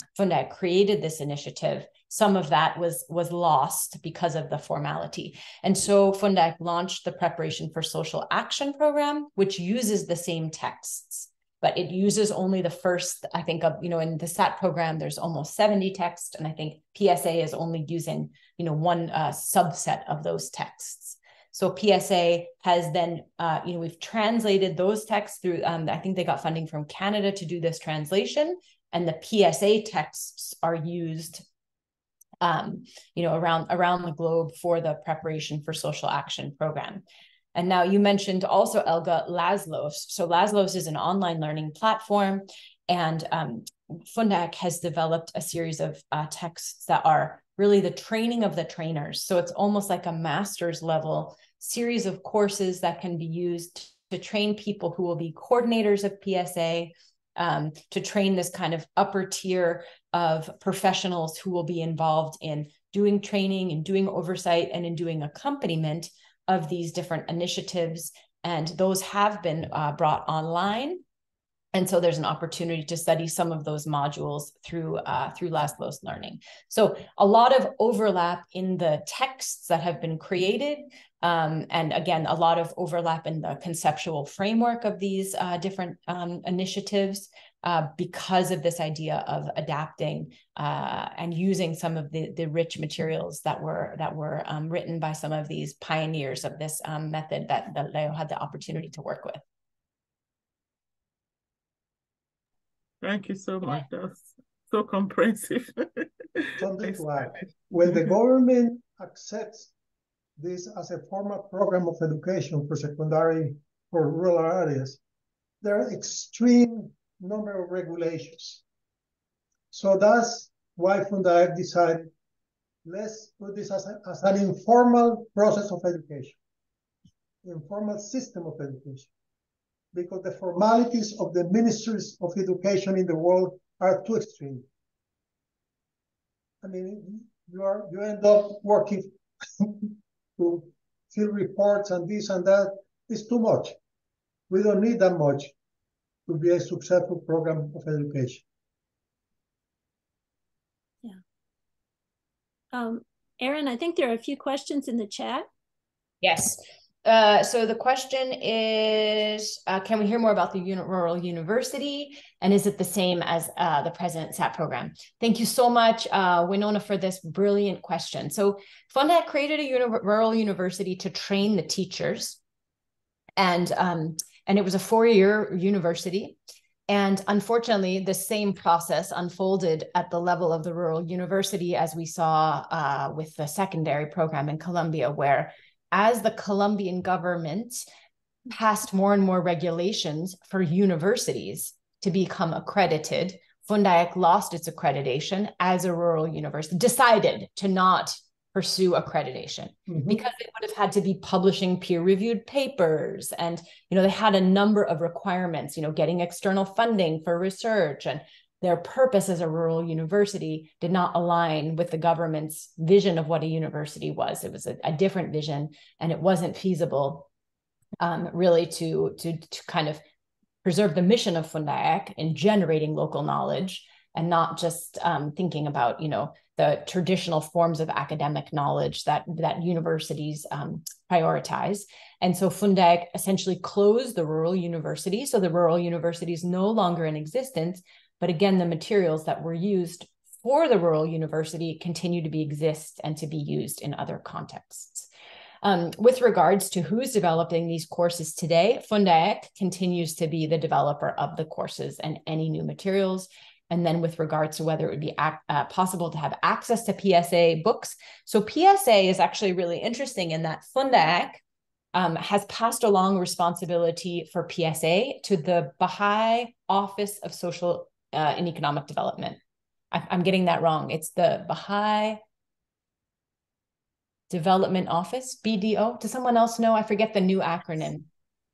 created this initiative some of that was was lost because of the formality. And so Fundaec launched the preparation for social action program which uses the same texts but it uses only the first i think of you know in the sat program there's almost 70 texts and i think psa is only using you know one uh, subset of those texts so PSA has then, uh, you know, we've translated those texts through, um, I think they got funding from Canada to do this translation. And the PSA texts are used, um, you know, around, around the globe for the preparation for social action program. And now you mentioned also, Elga, Lazlos. So Lazlos is an online learning platform. And um, has developed a series of uh, texts that are really the training of the trainers. So it's almost like a master's level series of courses that can be used to train people who will be coordinators of PSA, um, to train this kind of upper tier of professionals who will be involved in doing training and doing oversight and in doing accompaniment of these different initiatives. And those have been uh, brought online and so there's an opportunity to study some of those modules through uh, through Laszlo's learning. So a lot of overlap in the texts that have been created, um, and again, a lot of overlap in the conceptual framework of these uh, different um, initiatives uh, because of this idea of adapting uh, and using some of the the rich materials that were that were um, written by some of these pioneers of this um, method that, that Leo had the opportunity to work with. Thank you so much. That's so comprehensive. Something to add. When the government accepts this as a formal program of education for secondary for rural areas, there are extreme number of regulations. So that's why Fundaec decided, let's put this as, a, as an informal process of education, informal system of education because the formalities of the ministries of education in the world are too extreme. I mean, you are you end up working to fill reports and this and that. It's too much. We don't need that much to be a successful program of education. Yeah. Um, Erin, I think there are a few questions in the chat. Yes. Uh, so the question is, uh, can we hear more about the uni rural university? And is it the same as uh, the President SAP program? Thank you so much, uh, Winona, for this brilliant question. So Fundaec created a uni rural university to train the teachers. And, um, and it was a four-year university. And unfortunately, the same process unfolded at the level of the rural university as we saw uh, with the secondary program in Colombia, where as the Colombian government passed more and more regulations for universities to become accredited, Fundaec lost its accreditation as a rural university, decided to not pursue accreditation mm-hmm. because they would have had to be publishing peer-reviewed papers and you know they had a number of requirements you know getting external funding for research and their purpose as a rural university did not align with the government's vision of what a university was. It was a, a different vision, and it wasn't feasible um, really to, to, to kind of preserve the mission of Fundaec in generating local knowledge and not just um, thinking about you know the traditional forms of academic knowledge that that universities um, prioritize and so fundaec essentially closed the rural university so the rural university is no longer in existence but again, the materials that were used for the rural university continue to be exist and to be used in other contexts. Um, with regards to who's developing these courses today, Fundaec continues to be the developer of the courses and any new materials. And then with regards to whether it would be uh, possible to have access to PSA books. So PSA is actually really interesting in that Fundaec um, has passed along responsibility for PSA to the Baha'i Office of Social uh, in economic development. I, am getting that wrong. It's the Baha'i Development Office, BDO. Does someone else know? I forget the new acronym.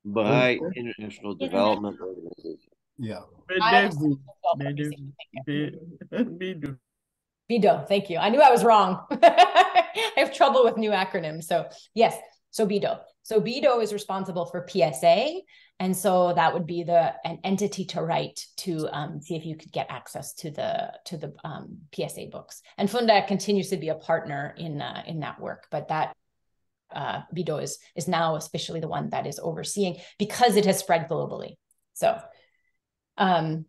Baha'i International Development Organization. Yeah. BDO, thank you. I knew I was wrong. I have trouble with new acronyms. So yes, so BDO. So BDO is responsible for PSA, and so that would be the an entity to write to um, see if you could get access to the to the um, PSA books. And Funda continues to be a partner in uh, in that work, but that uh, BDO is is now especially the one that is overseeing because it has spread globally. So. Um,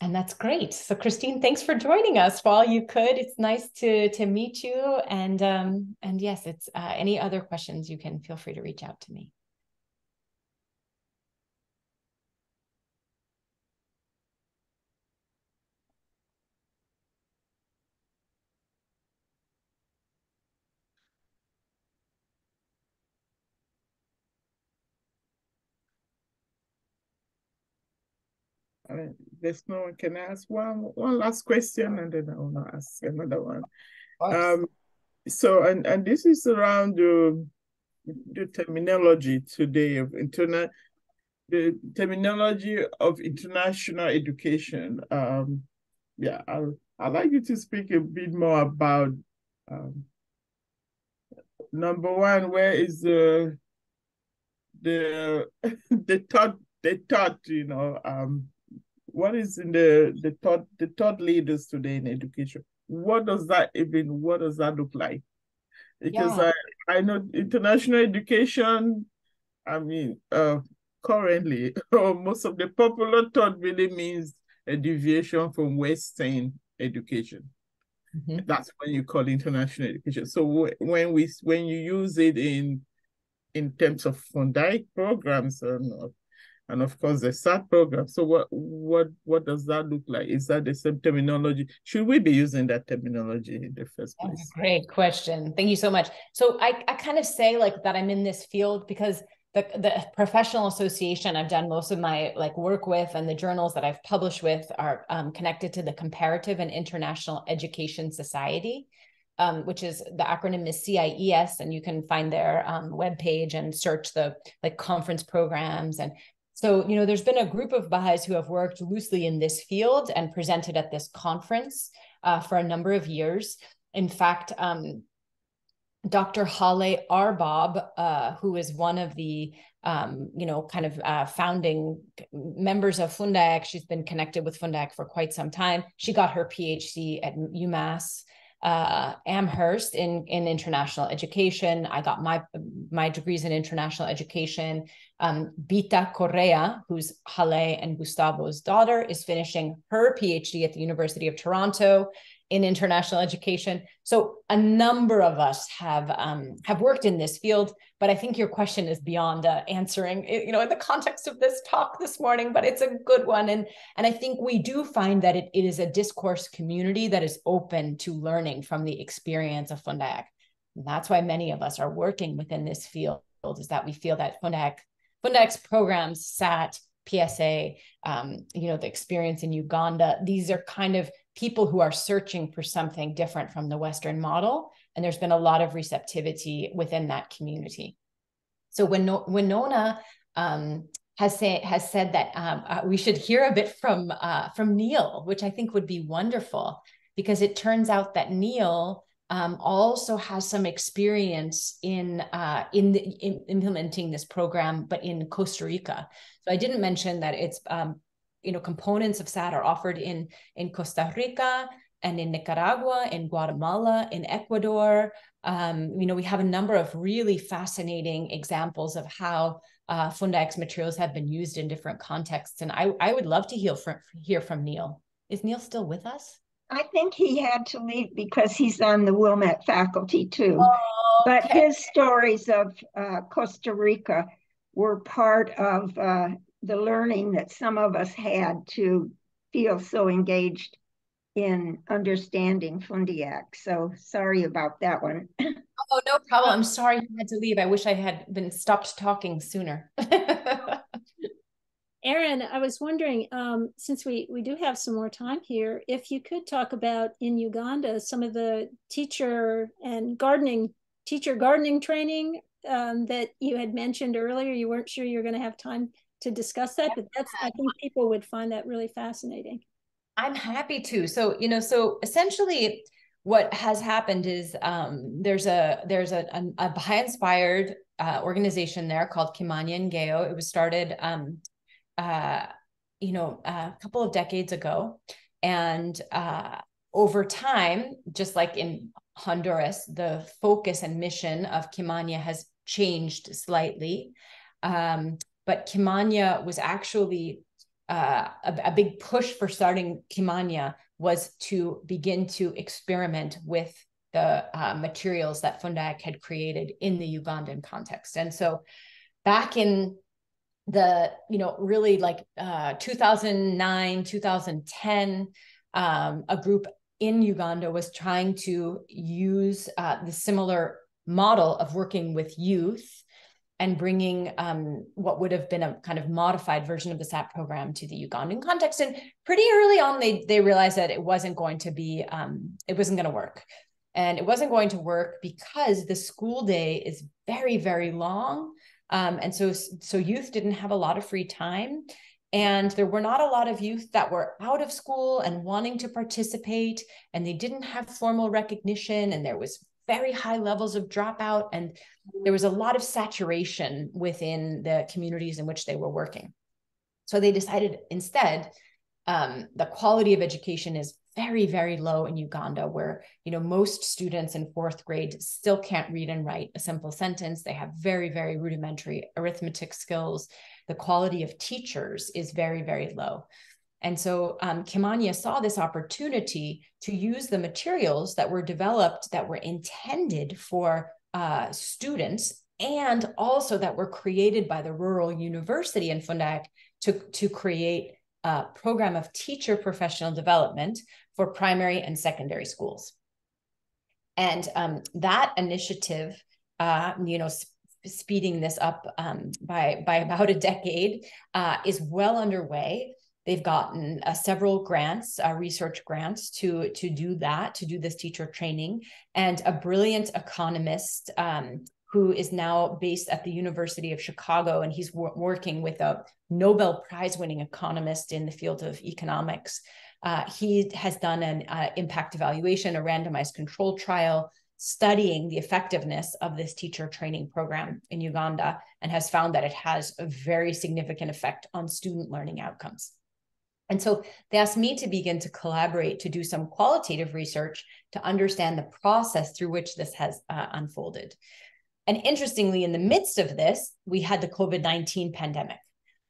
and that's great. So Christine, thanks for joining us while you could. It's nice to to meet you. And um, and yes, it's uh, any other questions you can feel free to reach out to me. There's no one can ask one one last question and then I will ask another one. Um, so and and this is around the the terminology today of internet the terminology of international education. Um, yeah, I'll I'd like you to speak a bit more about um, number one, where is the the the thought the thought, you know, um what is in the the thought the thought leaders today in education? What does that even what does that look like? Because yeah. I, I know international education, I mean, uh currently most of the popular thought really means a deviation from Western education. Mm-hmm. That's when you call international education. So when we when you use it in in terms of Fundaec programs and and of course the SAT program. So what what what does that look like? Is that the same terminology? Should we be using that terminology in the first place? That's a great question. Thank you so much. So I, I kind of say like that I'm in this field because the, the professional association I've done most of my like work with and the journals that I've published with are um, connected to the Comparative and International Education Society, um, which is the acronym is CIES, and you can find their um, webpage and search the like conference programs. And so, you know, there's been a group of Baha'is who have worked loosely in this field and presented at this conference uh, for a number of years. In fact, um, Dr. Hale Arbab, uh, who is one of the, um, you know, kind of uh, founding members of Fundaec. She's been connected with Fundaec for quite some time. She got her PhD at UMass uh, Amherst in in international education. I got my my degrees in international education. Um, Bita Correa, who's Hale and Gustavo's daughter, is finishing her PhD at the University of Toronto in international education. So a number of us have um, have worked in this field, but I think your question is beyond uh, answering, you know, in the context of this talk this morning. But it's a good one, and and I think we do find that it, it is a discourse community that is open to learning from the experience of Fundaec. And that's why many of us are working within this field. Is that we feel that Fundaec Fundaec's programs, SAT, PSA, um, you know, the experience in Uganda, these are kind of people who are searching for something different from the Western model. And there's been a lot of receptivity within that community. So when Winona um, has, say, has said that um, uh, we should hear a bit from, uh, from Neil, which I think would be wonderful, because it turns out that Neil um, also has some experience in uh, in, the, in, implementing this program, but in Costa Rica. So I didn't mention that it's um, you know components of SAT are offered in in Costa Rica and in Nicaragua, in Guatemala, in Ecuador. Um, you know, we have a number of really fascinating examples of how uh, Fundaec's materials have been used in different contexts. And I, I would love to hear from, hear from Neil. Is Neil still with us? I think he had to leave because he's on the Wilmette faculty too. Oh, okay. But his stories of uh, Costa Rica were part of uh, the learning that some of us had to feel so engaged in understanding Fundaec. So sorry about that one. oh, no problem. I'm sorry you had to leave. I wish I had been stopped talking sooner. Erin, I was wondering, um, since we, we do have some more time here, if you could talk about in Uganda some of the teacher and gardening, teacher gardening training um, that you had mentioned earlier. You weren't sure you were going to have time to discuss that, but that's I think people would find that really fascinating. I'm happy to. So, you know, so essentially what has happened is um, there's a there's a, a, a Baha'i inspired uh, organization there called Kimanya Ngeo. It was started um, uh, you know, a couple of decades ago. And uh, over time, just like in Honduras, the focus and mission of Kimanya has changed slightly. Um, but Kimanya was actually uh, a, a, big push for starting Kimanya was to begin to experiment with the uh, materials that Fundaec had created in the Ugandan context. And so back in the, you know, really like uh, 2009, 2010, um, a group in Uganda was trying to use uh, the similar model of working with youth and bringing um, what would have been a kind of modified version of the SAT program to the Ugandan context. And pretty early on, they they realized that it wasn't going to be um, it wasn't going to work, and it wasn't going to work because the school day is very very long, um, and so so youth didn't have a lot of free time. And there were not a lot of youth that were out of school and wanting to participate, and they didn't have formal recognition, and there was very high levels of dropout, and there was a lot of saturation within the communities in which they were working. So they decided instead, um, the quality of education is very very low in Uganda where you know most students in 4th grade still can't read and write a simple sentence. They have very very rudimentary arithmetic skills. The quality of teachers is very very low and so um, Kimanya saw this opportunity to use the materials that were developed that were intended for uh, students and also that were created by the rural university in Fundaec to, to create a program of teacher professional development for primary and secondary schools. And um, that initiative, uh, you know, sp speeding this up um, by, by about a decade, uh, is well underway. They've gotten uh, several grants, uh, research grants to, to do that, to do this teacher training. And a brilliant economist um, who is now based at the University of Chicago, and he's working with a Nobel Prize winning economist in the field of economics uh, he has done an uh, impact evaluation, a randomized control trial studying the effectiveness of this teacher training program in Uganda and has found that it has a very significant effect on student learning outcomes. And so they asked me to begin to collaborate to do some qualitative research to understand the process through which this has uh, unfolded. And interestingly, in the midst of this, we had the COVID 19 pandemic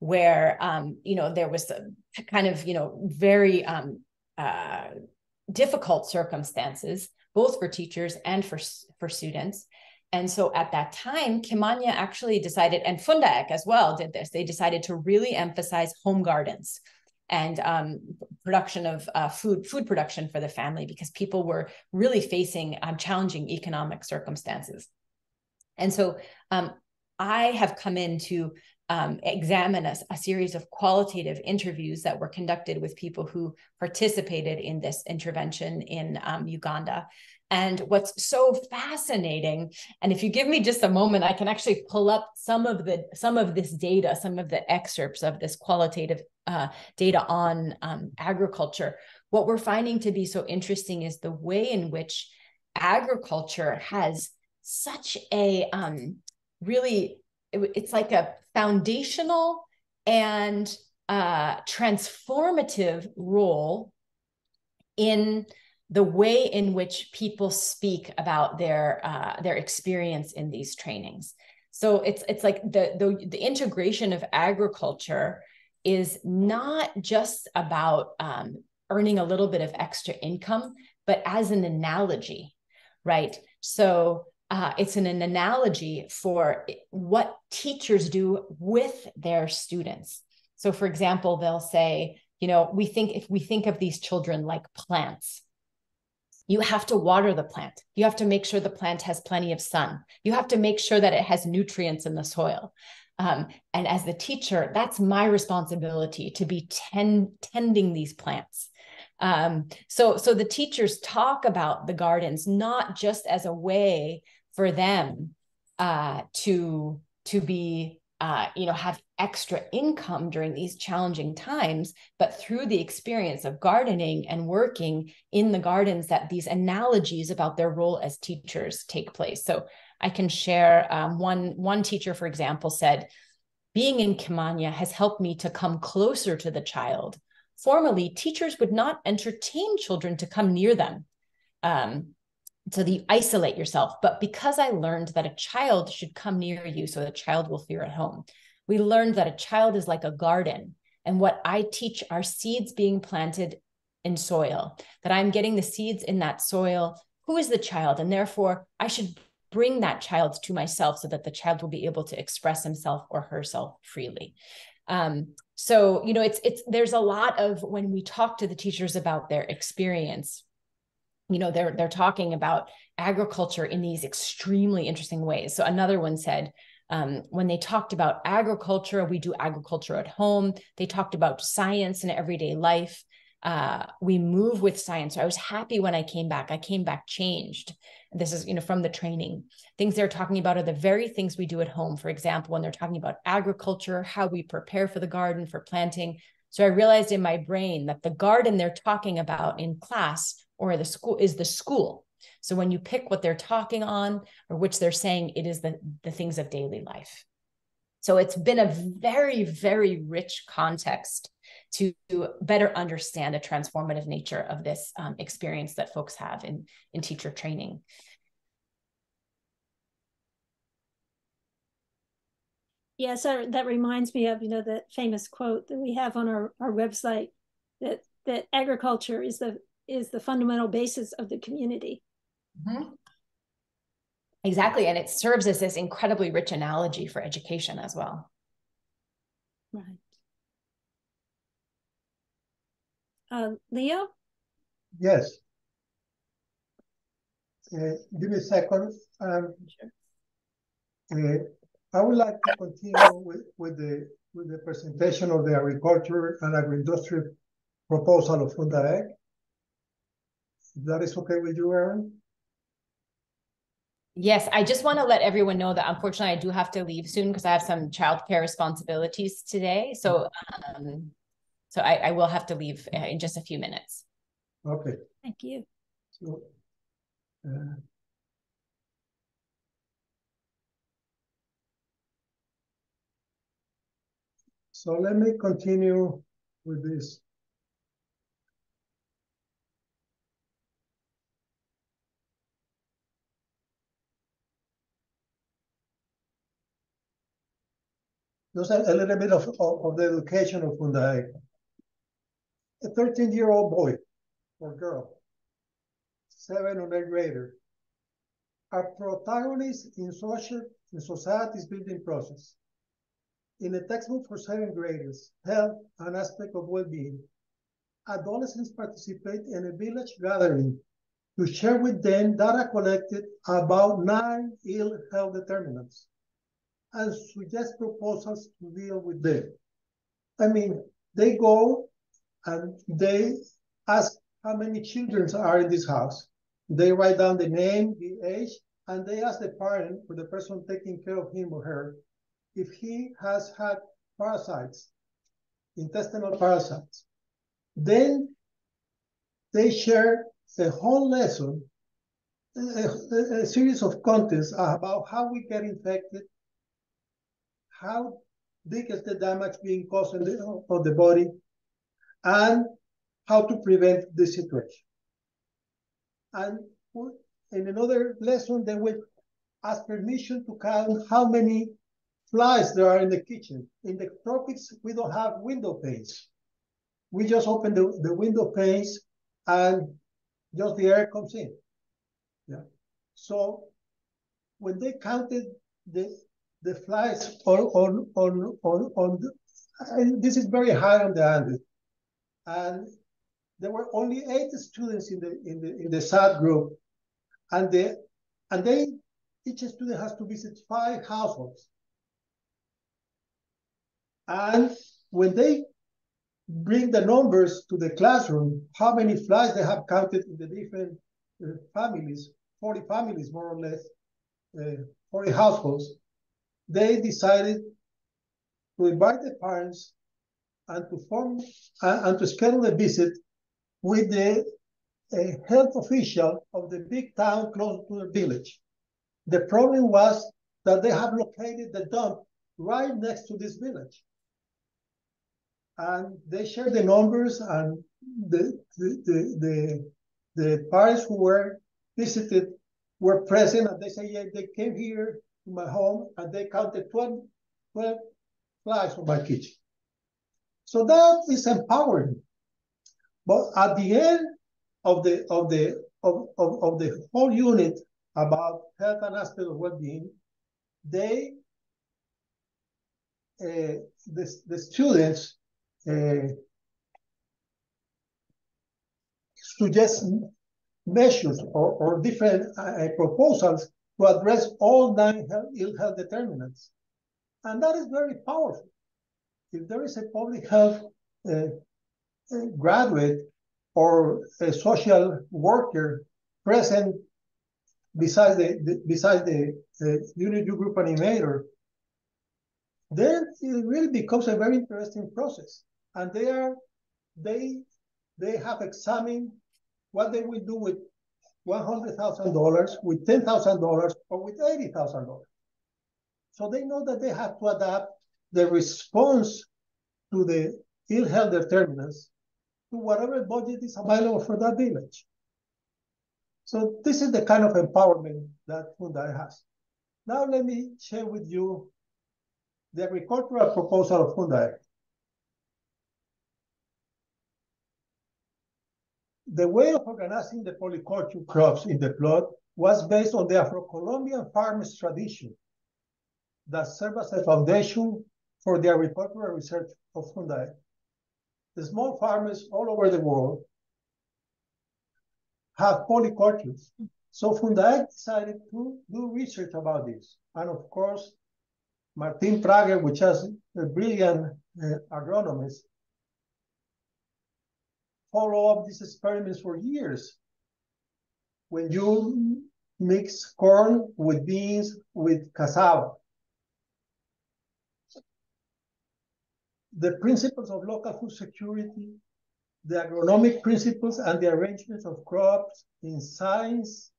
where um, you know there was a kind of you know very um, uh, difficult circumstances both for teachers and for for students and so at that time kimanya actually decided and fundaec as well did this they decided to really emphasize home gardens and um, production of uh, food food production for the family because people were really facing um, challenging economic circumstances and so um, i have come in to um, examine a, a, series of qualitative interviews that were conducted with people who participated in this intervention in um, Uganda. And what's so fascinating, and if you give me just a moment, I can actually pull up some of the some of this data, some of the excerpts of this qualitative uh, data on um, agriculture. What we're finding to be so interesting is the way in which agriculture has such a um, really it, it's like a foundational and uh, transformative role in the way in which people speak about their uh, their experience in these trainings. So it's it's like the, the the integration of agriculture is not just about um, earning a little bit of extra income, but as an analogy, right? So uh, it's an, an analogy for what teachers do with their students. So, for example, they'll say, you know, we think if we think of these children like plants, you have to water the plant. You have to make sure the plant has plenty of sun. You have to make sure that it has nutrients in the soil. Um, and as the teacher, that's my responsibility to be tend, tending these plants. Um, so, so the teachers talk about the gardens not just as a way for them uh, to to be uh, you know have extra income during these challenging times but through the experience of gardening and working in the gardens that these analogies about their role as teachers take place. So i can share um, one one teacher for example said being in kimanya has helped me to come closer to the child. Formerly teachers would not entertain children to come near them. Um, so that you isolate yourself. But because I learned that a child should come near you so the child will feel at home, we learned that a child is like a garden. And what I teach are seeds being planted in soil, that I'm getting the seeds in that soil. Who is the child? And therefore, I should bring that child to myself so that the child will be able to express himself or herself freely. Um, so, you know, it's it's there's a lot of when we talk to the teachers about their experience, you know they're they're talking about agriculture in these extremely interesting ways so another one said um, when they talked about agriculture we do agriculture at home they talked about science and everyday life uh, we move with science. I was happy when I came back. I came back changed. This is, you know, from the training. Things they're talking about are the very things we do at home. For example, when they're talking about agriculture, how we prepare for the garden, for planting. So I realized in my brain that the garden they're talking about in class or the school is the school. So when you pick what they're talking on or which they're saying, it is the, the things of daily life. So it's been a very, very rich context to better understand the transformative nature of this um, experience that folks have in, in teacher training. Yes, that reminds me of, you know, that famous quote that we have on our, our website that that agriculture is the is the fundamental basis of the community. Mm-hmm. Exactly. And it serves as this incredibly rich analogy for education as well. Right. Uh, Leo? Yes. Uh, give me a second. Um, sure. Uh, I would like to continue with, with the with the presentation of the agriculture and agri-industry proposal of FundaEC. That is okay with you, Erin? Yes, I just want to let everyone know that unfortunately I do have to leave soon because I have some childcare responsibilities today. So, um, so I, I will have to leave uh, in just a few minutes. Okay. Thank you. So, uh, so let me continue with this. Just a, a little bit of, of, of, the education of FundaEC. A 13-year-old boy or girl, seven or eight grader, are protagonists in social in society's building process. In a textbook for seventh graders, health, an aspect of well-being, adolescents participate in a village gathering to share with them data collected about nine ill health determinants and suggest proposals to deal with them. I mean, they go and they ask how many children are in this house. They write down the name, the age, and they ask the parent or the person taking care of him or her if he has had parasites, intestinal parasites. Then they share a whole lesson, a, a, a series of contents about how we get infected, how big is the damage being caused in the, the body, and how to prevent the situation. And in another lesson, they will ask permission to count how many flies there are in the kitchen. In the tropics, we don't have window panes. We just open the, the window panes and just the air comes in. Yeah. So when they counted the the flights on on on on, on the, this is very high on the Andes, and there were only eight students in the in the in the SAT group, and they and they each student has to visit five households, and when they bring the numbers to the classroom, how many flies they have counted in the different uh, families, 40 families more or less, uh, 40 households, they decided to invite the parents and to form uh, and to schedule a visit with the health official of the big town close to the village. The problem was that they have located the dump right next to this village. And they shared the numbers and the, the, the, the, parents who were visited were present and they say, yeah, they came here to my home and they counted 12, 12 flies from my kitchen. So that is empowering. But at the end of the of the of, of, of the whole unit about health and aspect of well-being, they uh, the, the students uh, suggest measures or, or different uh, proposals to address all nine ill health determinants. And that is very powerful. If there is a public health uh, uh, graduate or a social worker present besides the, the besides the, the unit group animator, then it really becomes a very interesting process. And they are they they have examined what they will do with $100,000, with $10,000, or with $80,000. So they know that they have to adapt the response to the ill health determinants to whatever budget is available for that village. So this is the kind of empowerment that Fundaec has. Now let me share with you the agricultural proposal of Fundaec. The way of organizing the polyculture crops in the plot was based on the Afro-Colombian farmers tradition that served as a foundation for the agricultural research of Fundaec. The small farmers all over the world have polycultures. So Fundaec decided to do research about this. And of course, Martin Prager, which is a brilliant uh, agronomist, follow up these experiments for years. When you mix corn with beans, with cassava, the principles of local food security, the agronomic principles, and the arrangements of crops in size,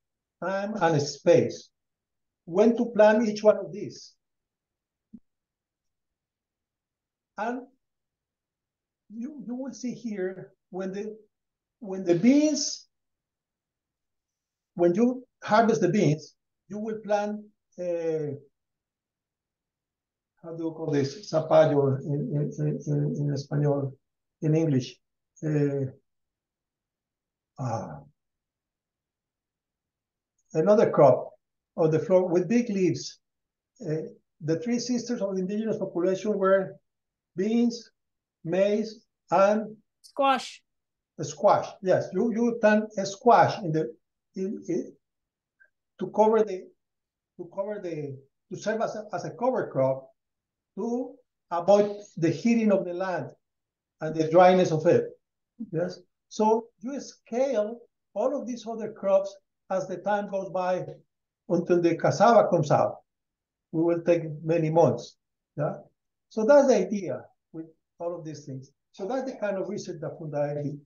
time, and space. When to plant each one of these. And you, you will see here when the when the beans, when you harvest the beans, you will plant uh, how do you call this? Zapallo in, in, in, in Espanol, in English. Uh, ah. Another crop on the floor with big leaves. Uh, the three sisters of the indigenous population were beans, maize, and squash. A squash, yes. You you a squash in the in, in, to cover the to cover the to serve as a, as a cover crop to avoid the heating of the land and the dryness of it. Yes. So you scale all of these other crops as the time goes by until the cassava comes out. We will take many months. Yeah. So that's the idea with all of these things. So that's the kind of research that Fundaec did.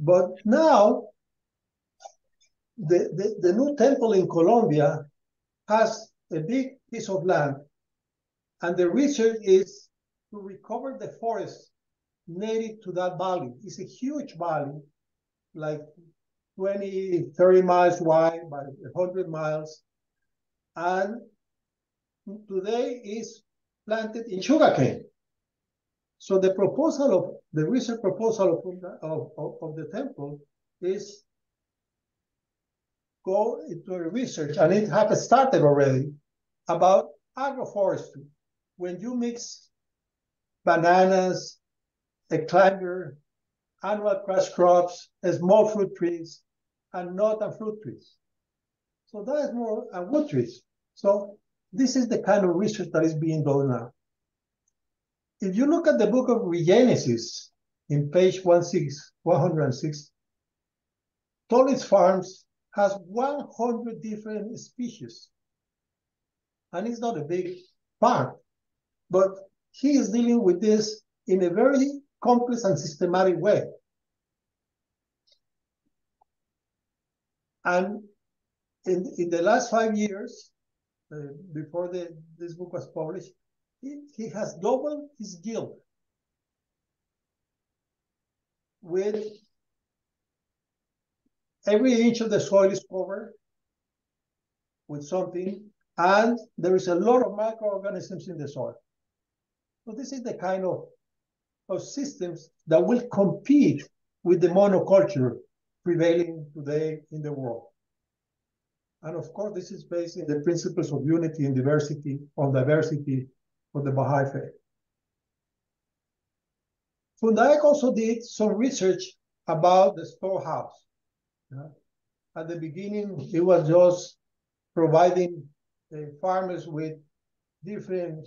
But now, the, the, the new temple in Colombia has a big piece of land and the research is to recover the forest native to that valley. It's a huge valley, like 20, 30 miles wide by 100 miles. And today is planted in sugarcane. So the proposal of the research proposal of, of, of, of the temple is go into a research, and it has started already, about agroforestry when you mix bananas, a climber, annual cash crops, small fruit trees, and nut and fruit trees. So that is more and wood trees. So this is the kind of research that is being done now. If you look at the book of Regenesis in page 106, Tolly's Farms has 100 different species. And it's not a big farm. But he is dealing with this in a very complex and systematic way. And in, in the last five years, uh, before the, this book was published, he, has doubled his yield with every inch of the soil is covered with something, and there is a lot of microorganisms in the soil. So this is the kind of, of systems that will compete with the monoculture prevailing today in the world. And of course, this is based in the principles of unity and diversity, on diversity of the Baha'i faith. Fundaec also did some research about the storehouse. Yeah. At the beginning, it was just providing the farmers with different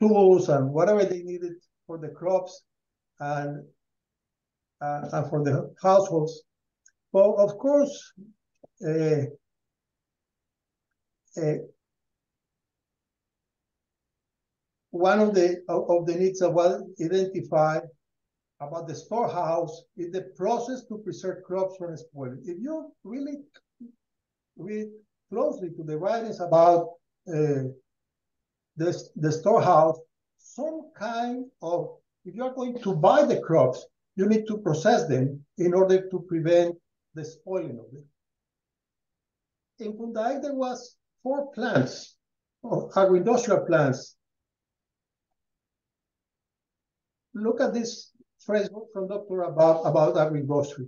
tools and whatever they needed for the crops. And uh, and for the households. Well, of course, uh, uh, one of the of, the needs that was identified about the storehouse is the process to preserve crops from spoiling. If you really read closely to the writings about uh, the, the storehouse, some kind of, if you are going to buy the crops, you need to process them in order to prevent the spoiling of them. In Fundaec, there was four plants, agro-industrial plants. Look at this phrase from Dr. about, about agro-industry.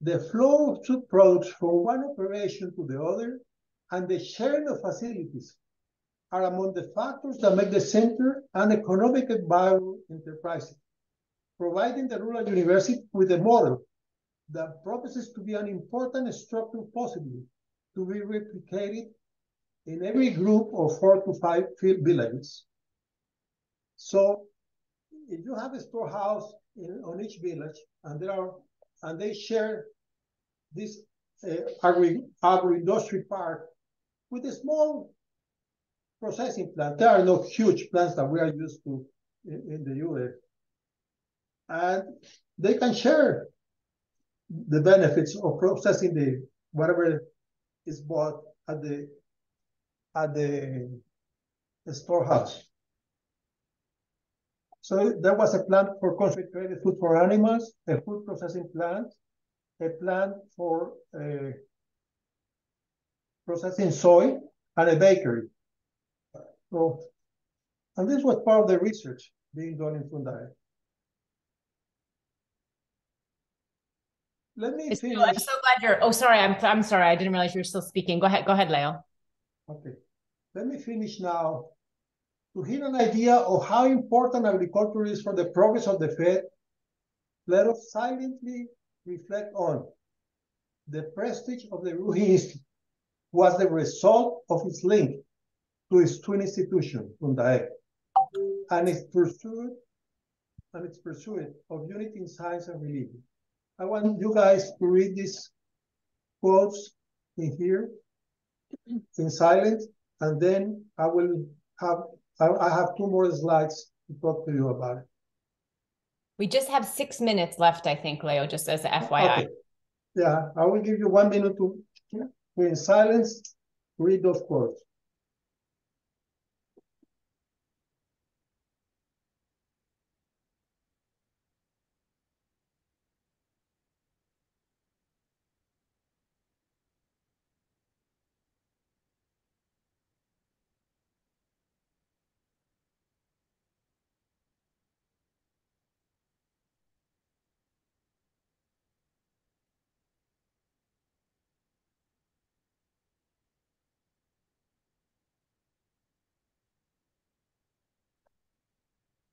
The flow of food products from one operation to the other and the sharing of facilities are among the factors that make the center an economically viable enterprise, providing the rural university with a model that promises to be an important structure possibly to be replicated in every group of four to five villages. So if you have a storehouse in, on each village and there are and they share this uh, agri, agro-industry park with a small processing plant. There are no huge plants that we are used to in, in the US. And they can share the benefits of processing the whatever is bought at the at the, the storehouse. So there was a plant for concentrated food for animals, a food processing plant, a plant for uh, processing soy, and a bakery. So, and this was part of the research being done in Fundaec. Let me finish. I'm so glad you're. Oh, sorry. I'm. I'm sorry. I didn't realize you were still speaking. Go ahead. Go ahead, Leo. Okay. Let me finish now. To hit an idea of how important agriculture is for the progress of the Fed, let us silently reflect on the prestige of the Ruhi Institute was the result of its link to its twin institution, Fundaec, and its pursuit and its pursuit of unity in science and religion. I want you guys to read these quotes in here in silence, and then I will have I have two more slides to talk to you about it. We just have six minutes left, I think, Leo, just as a FYI. Okay. Yeah, I will give you one minute to, to in silence read those quotes.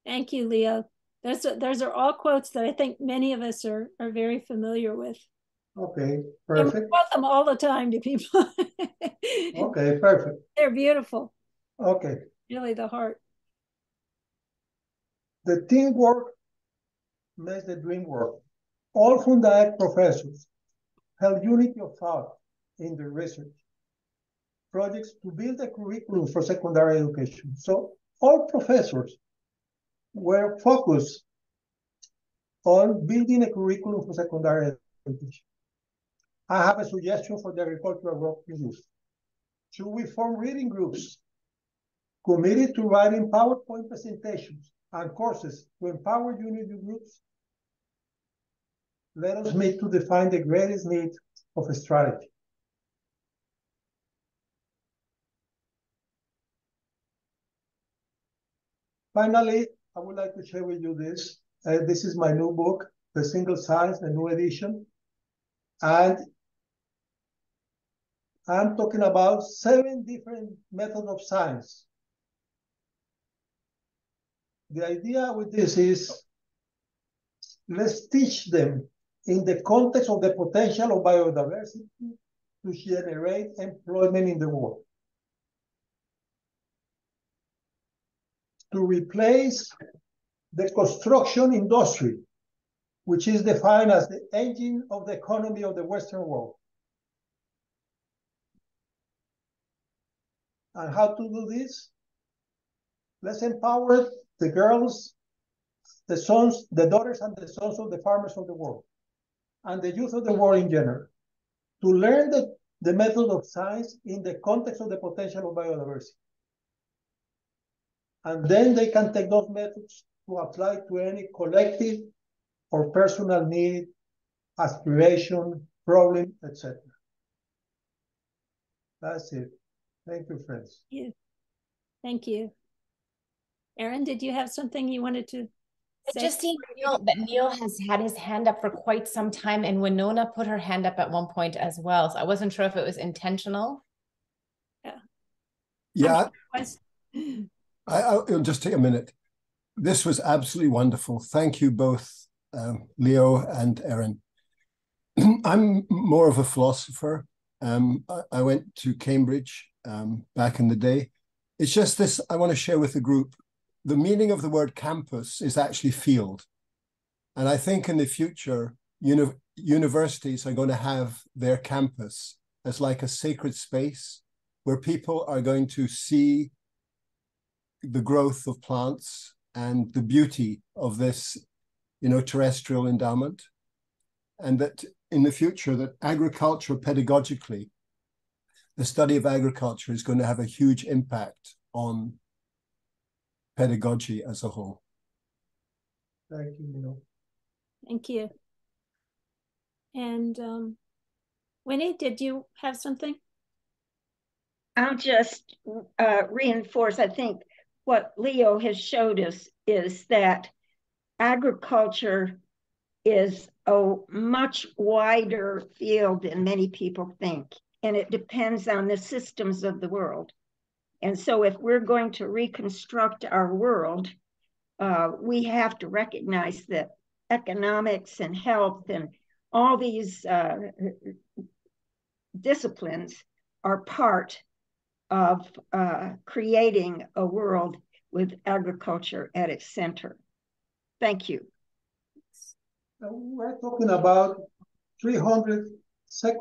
Thank you, Leo. Those are, those are all quotes that I think many of us are, are very familiar with. Okay, perfect. And quote them all the time to people. okay, perfect. They're beautiful. Okay. Really the heart. The teamwork makes the dream work. All Fundaec professors held unity of thought in their research projects to build a curriculum for secondary education. So all professors were focused on building a curriculum for secondary education. I have a suggestion for the agricultural work group. Should we form reading groups committed to writing PowerPoint presentations and courses to empower unity groups? Let us meet to define the greatest need of a strategy. Finally, I would like to share with you this. Uh, this is my new book, The Single Science, the new edition. And I'm talking about seven different methods of science. The idea with this is let's teach them in the context of the potential of biodiversity to generate employment in the world. To replace the construction industry which is defined as the engine of the economy of the Western world. And how to do this? Let's empower the girls, the sons, the daughters, and the sons of the farmers of the world, and the youth of the world in general, to learn the, the method of science in the context of the potential of biodiversity. And then they can take those methods to apply to any collective or personal need, aspiration, problem, etc. That's it. Thank you, friends. Thank you. Thank you. Erin, did you have something you wanted to say? Just seeing Neil, that Neil has had his hand up for quite some time and Winona put her hand up at one point as well. So I wasn't sure if it was intentional. Yeah. Yeah. I, I'll just take a minute. This was absolutely wonderful. Thank you both, um, Leo and Erin. I'm more of a philosopher. Um, I, I, went to Cambridge um, back in the day. It's just this I want to share with the group. The meaning of the word campus is actually field. And I think in the future, uni universities are going to have their campus as like a sacred space where people are going to see the growth of plants and the beauty of this, you know, terrestrial endowment. And that in the future, that agriculture pedagogically the study of agriculture is going to have a huge impact on pedagogy as a whole. Thank you, Neil. Thank you. And um, Winnie, did you have something? I'll just uh, reinforce, I think what Leo has showed us is that agriculture is a much wider field than many people think and it depends on the systems of the world. And so, if we're going to reconstruct our world, uh, we have to recognize that economics and health and all these uh, disciplines are part of uh, creating a world with agriculture at its center. Thank you. We're talking about 300 sec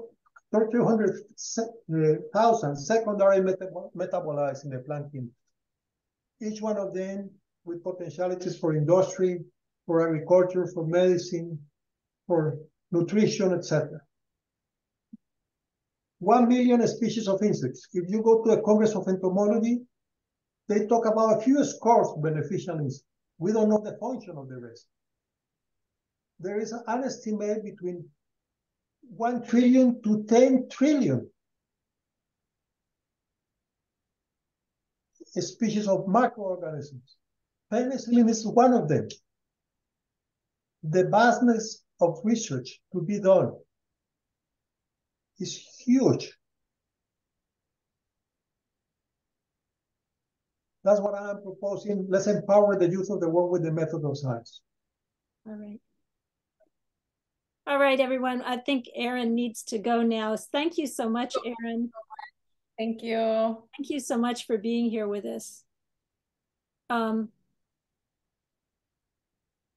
300,000 secondary metabolites in the plant. Each one of them with potentialities for industry, for agriculture, for medicine, for nutrition, etc. One million species of insects. If you go to a Congress of Entomology, they talk about a few scores of beneficial insects. We don't know the function of the rest. There is an estimate between 1 trillion to 10 trillion species of microorganisms. Penicillin is one of them. The vastness of research to be done is huge. That's what I'm proposing. Let's empower the youth of the world with the method of science. All right. All right, everyone. I think Erin needs to go now. Thank you so much, Erin. Thank you. Thank you so much for being here with us. Um,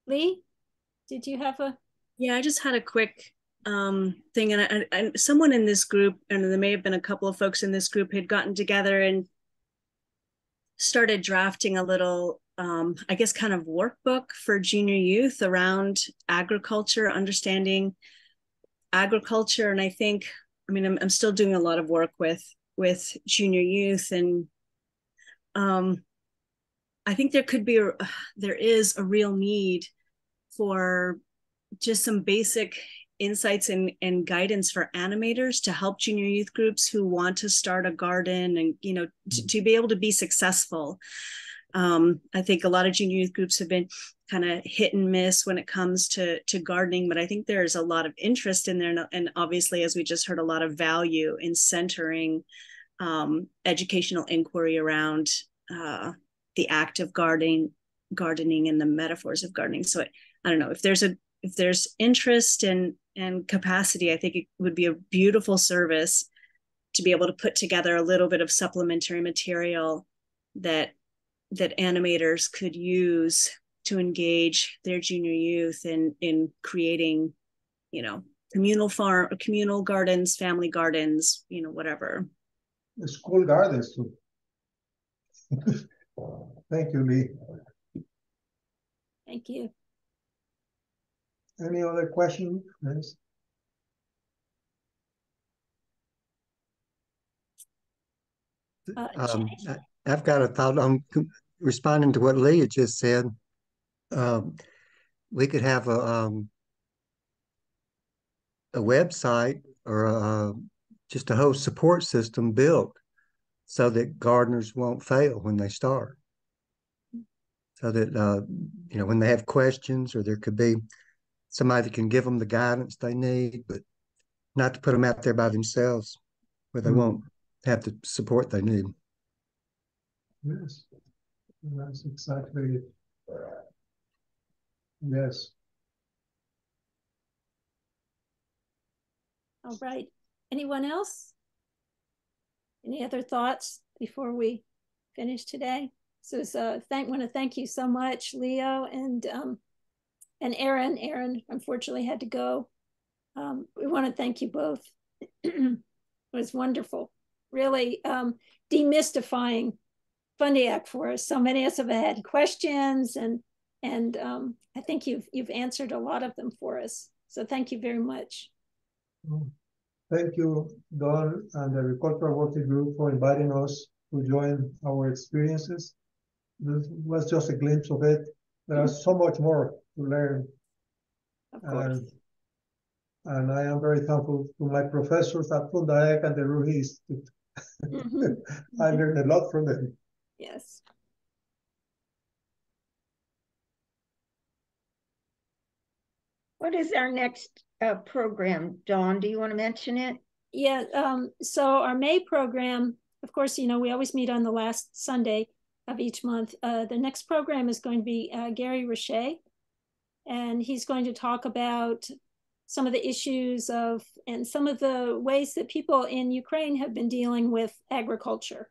Lee, did you have a? Yeah, I just had a quick um, thing, and, and someone in this group, and there may have been a couple of folks in this group, had gotten together and started drafting a little um, I guess, kind of workbook for junior youth around agriculture, understanding agriculture. And I think, I mean, I'm, I'm still doing a lot of work with with junior youth, and um, I think there could be, a, there is a real need for just some basic insights and, and guidance for animators to help junior youth groups who want to start a garden and you know to, to be able to be successful um, I think a lot of junior youth groups have been kind of hit and miss when it comes to to gardening, but I think there's a lot of interest in there, and, obviously, as we just heard, a lot of value in centering um, educational inquiry around uh, the act of gardening, gardening, and the metaphors of gardening. So I, I don't know if there's a if there's interest and and capacity, I think it would be a beautiful service to be able to put together a little bit of supplementary material that that animators could use to engage their junior youth in in creating, you know, communal farm, communal gardens, family gardens, you know, whatever. The school gardens too. Thank you, Lee. Thank you. Any other questions? Yes. Uh, Um, I- I've got a thought on com- responding to what Leah just said. Um, we could have a, um, a website or a, just a whole support system built so that gardeners won't fail when they start. So that, uh, you know, when they have questions or there could be somebody that can give them the guidance they need, but not to put them out there by themselves where they Mhm. won't have the support they need. Yes. That's exactly it. Yes. All right. Anyone else? Any other thoughts before we finish today? So, so thank want to thank you so much, Leo and um, and Erin. Erin unfortunately had to go. Um, we want to thank you both. it was wonderful, really um, demystifying Fundaec for us. So many of us have had questions, and and um, I think you've you've answered a lot of them for us. So thank you very much. Thank you, Don and the Agricultural Working Group for inviting us to join our experiences. This was just a glimpse of it. There's so much more to learn. Of course. And, and I am very thankful to my professors at Fundaec and the Ruhi Institute. Mhm. I learned a lot from them. Yes. What is our next uh, program, Dawn? Do you want to mention it? Yeah, um, so our May program, of course, you know, we always meet on the last Sunday of each month. Uh, the next program is going to be uh, Gary Richet, and he's going to talk about some of the issues of and some of the ways that people in Ukraine have been dealing with agriculture.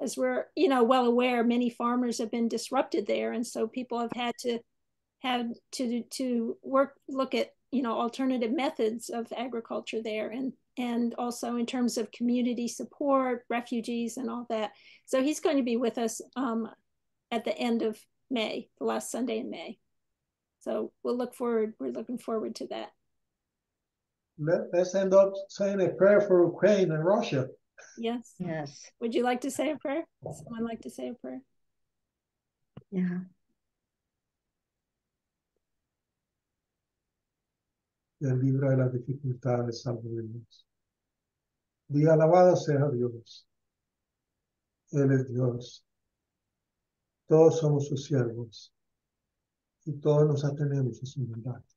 As we're, you know, well aware, many farmers have been disrupted there, and so people have had to had to to work look at you know alternative methods of agriculture there and and also in terms of community support refugees and all that so he's going to be with us um, at the end of may the last sunday in may so we'll look forward we're looking forward to that Let, let's end up saying a prayer for Ukraine and Russia. yes Yes. would you like to say a prayer someone like to say a prayer Yeah. y el libro de las dificultades, salvo de Dios. Di alabado sea Dios. Él es Dios. Todos somos sus siervos y todos nos atenemos a su mandato.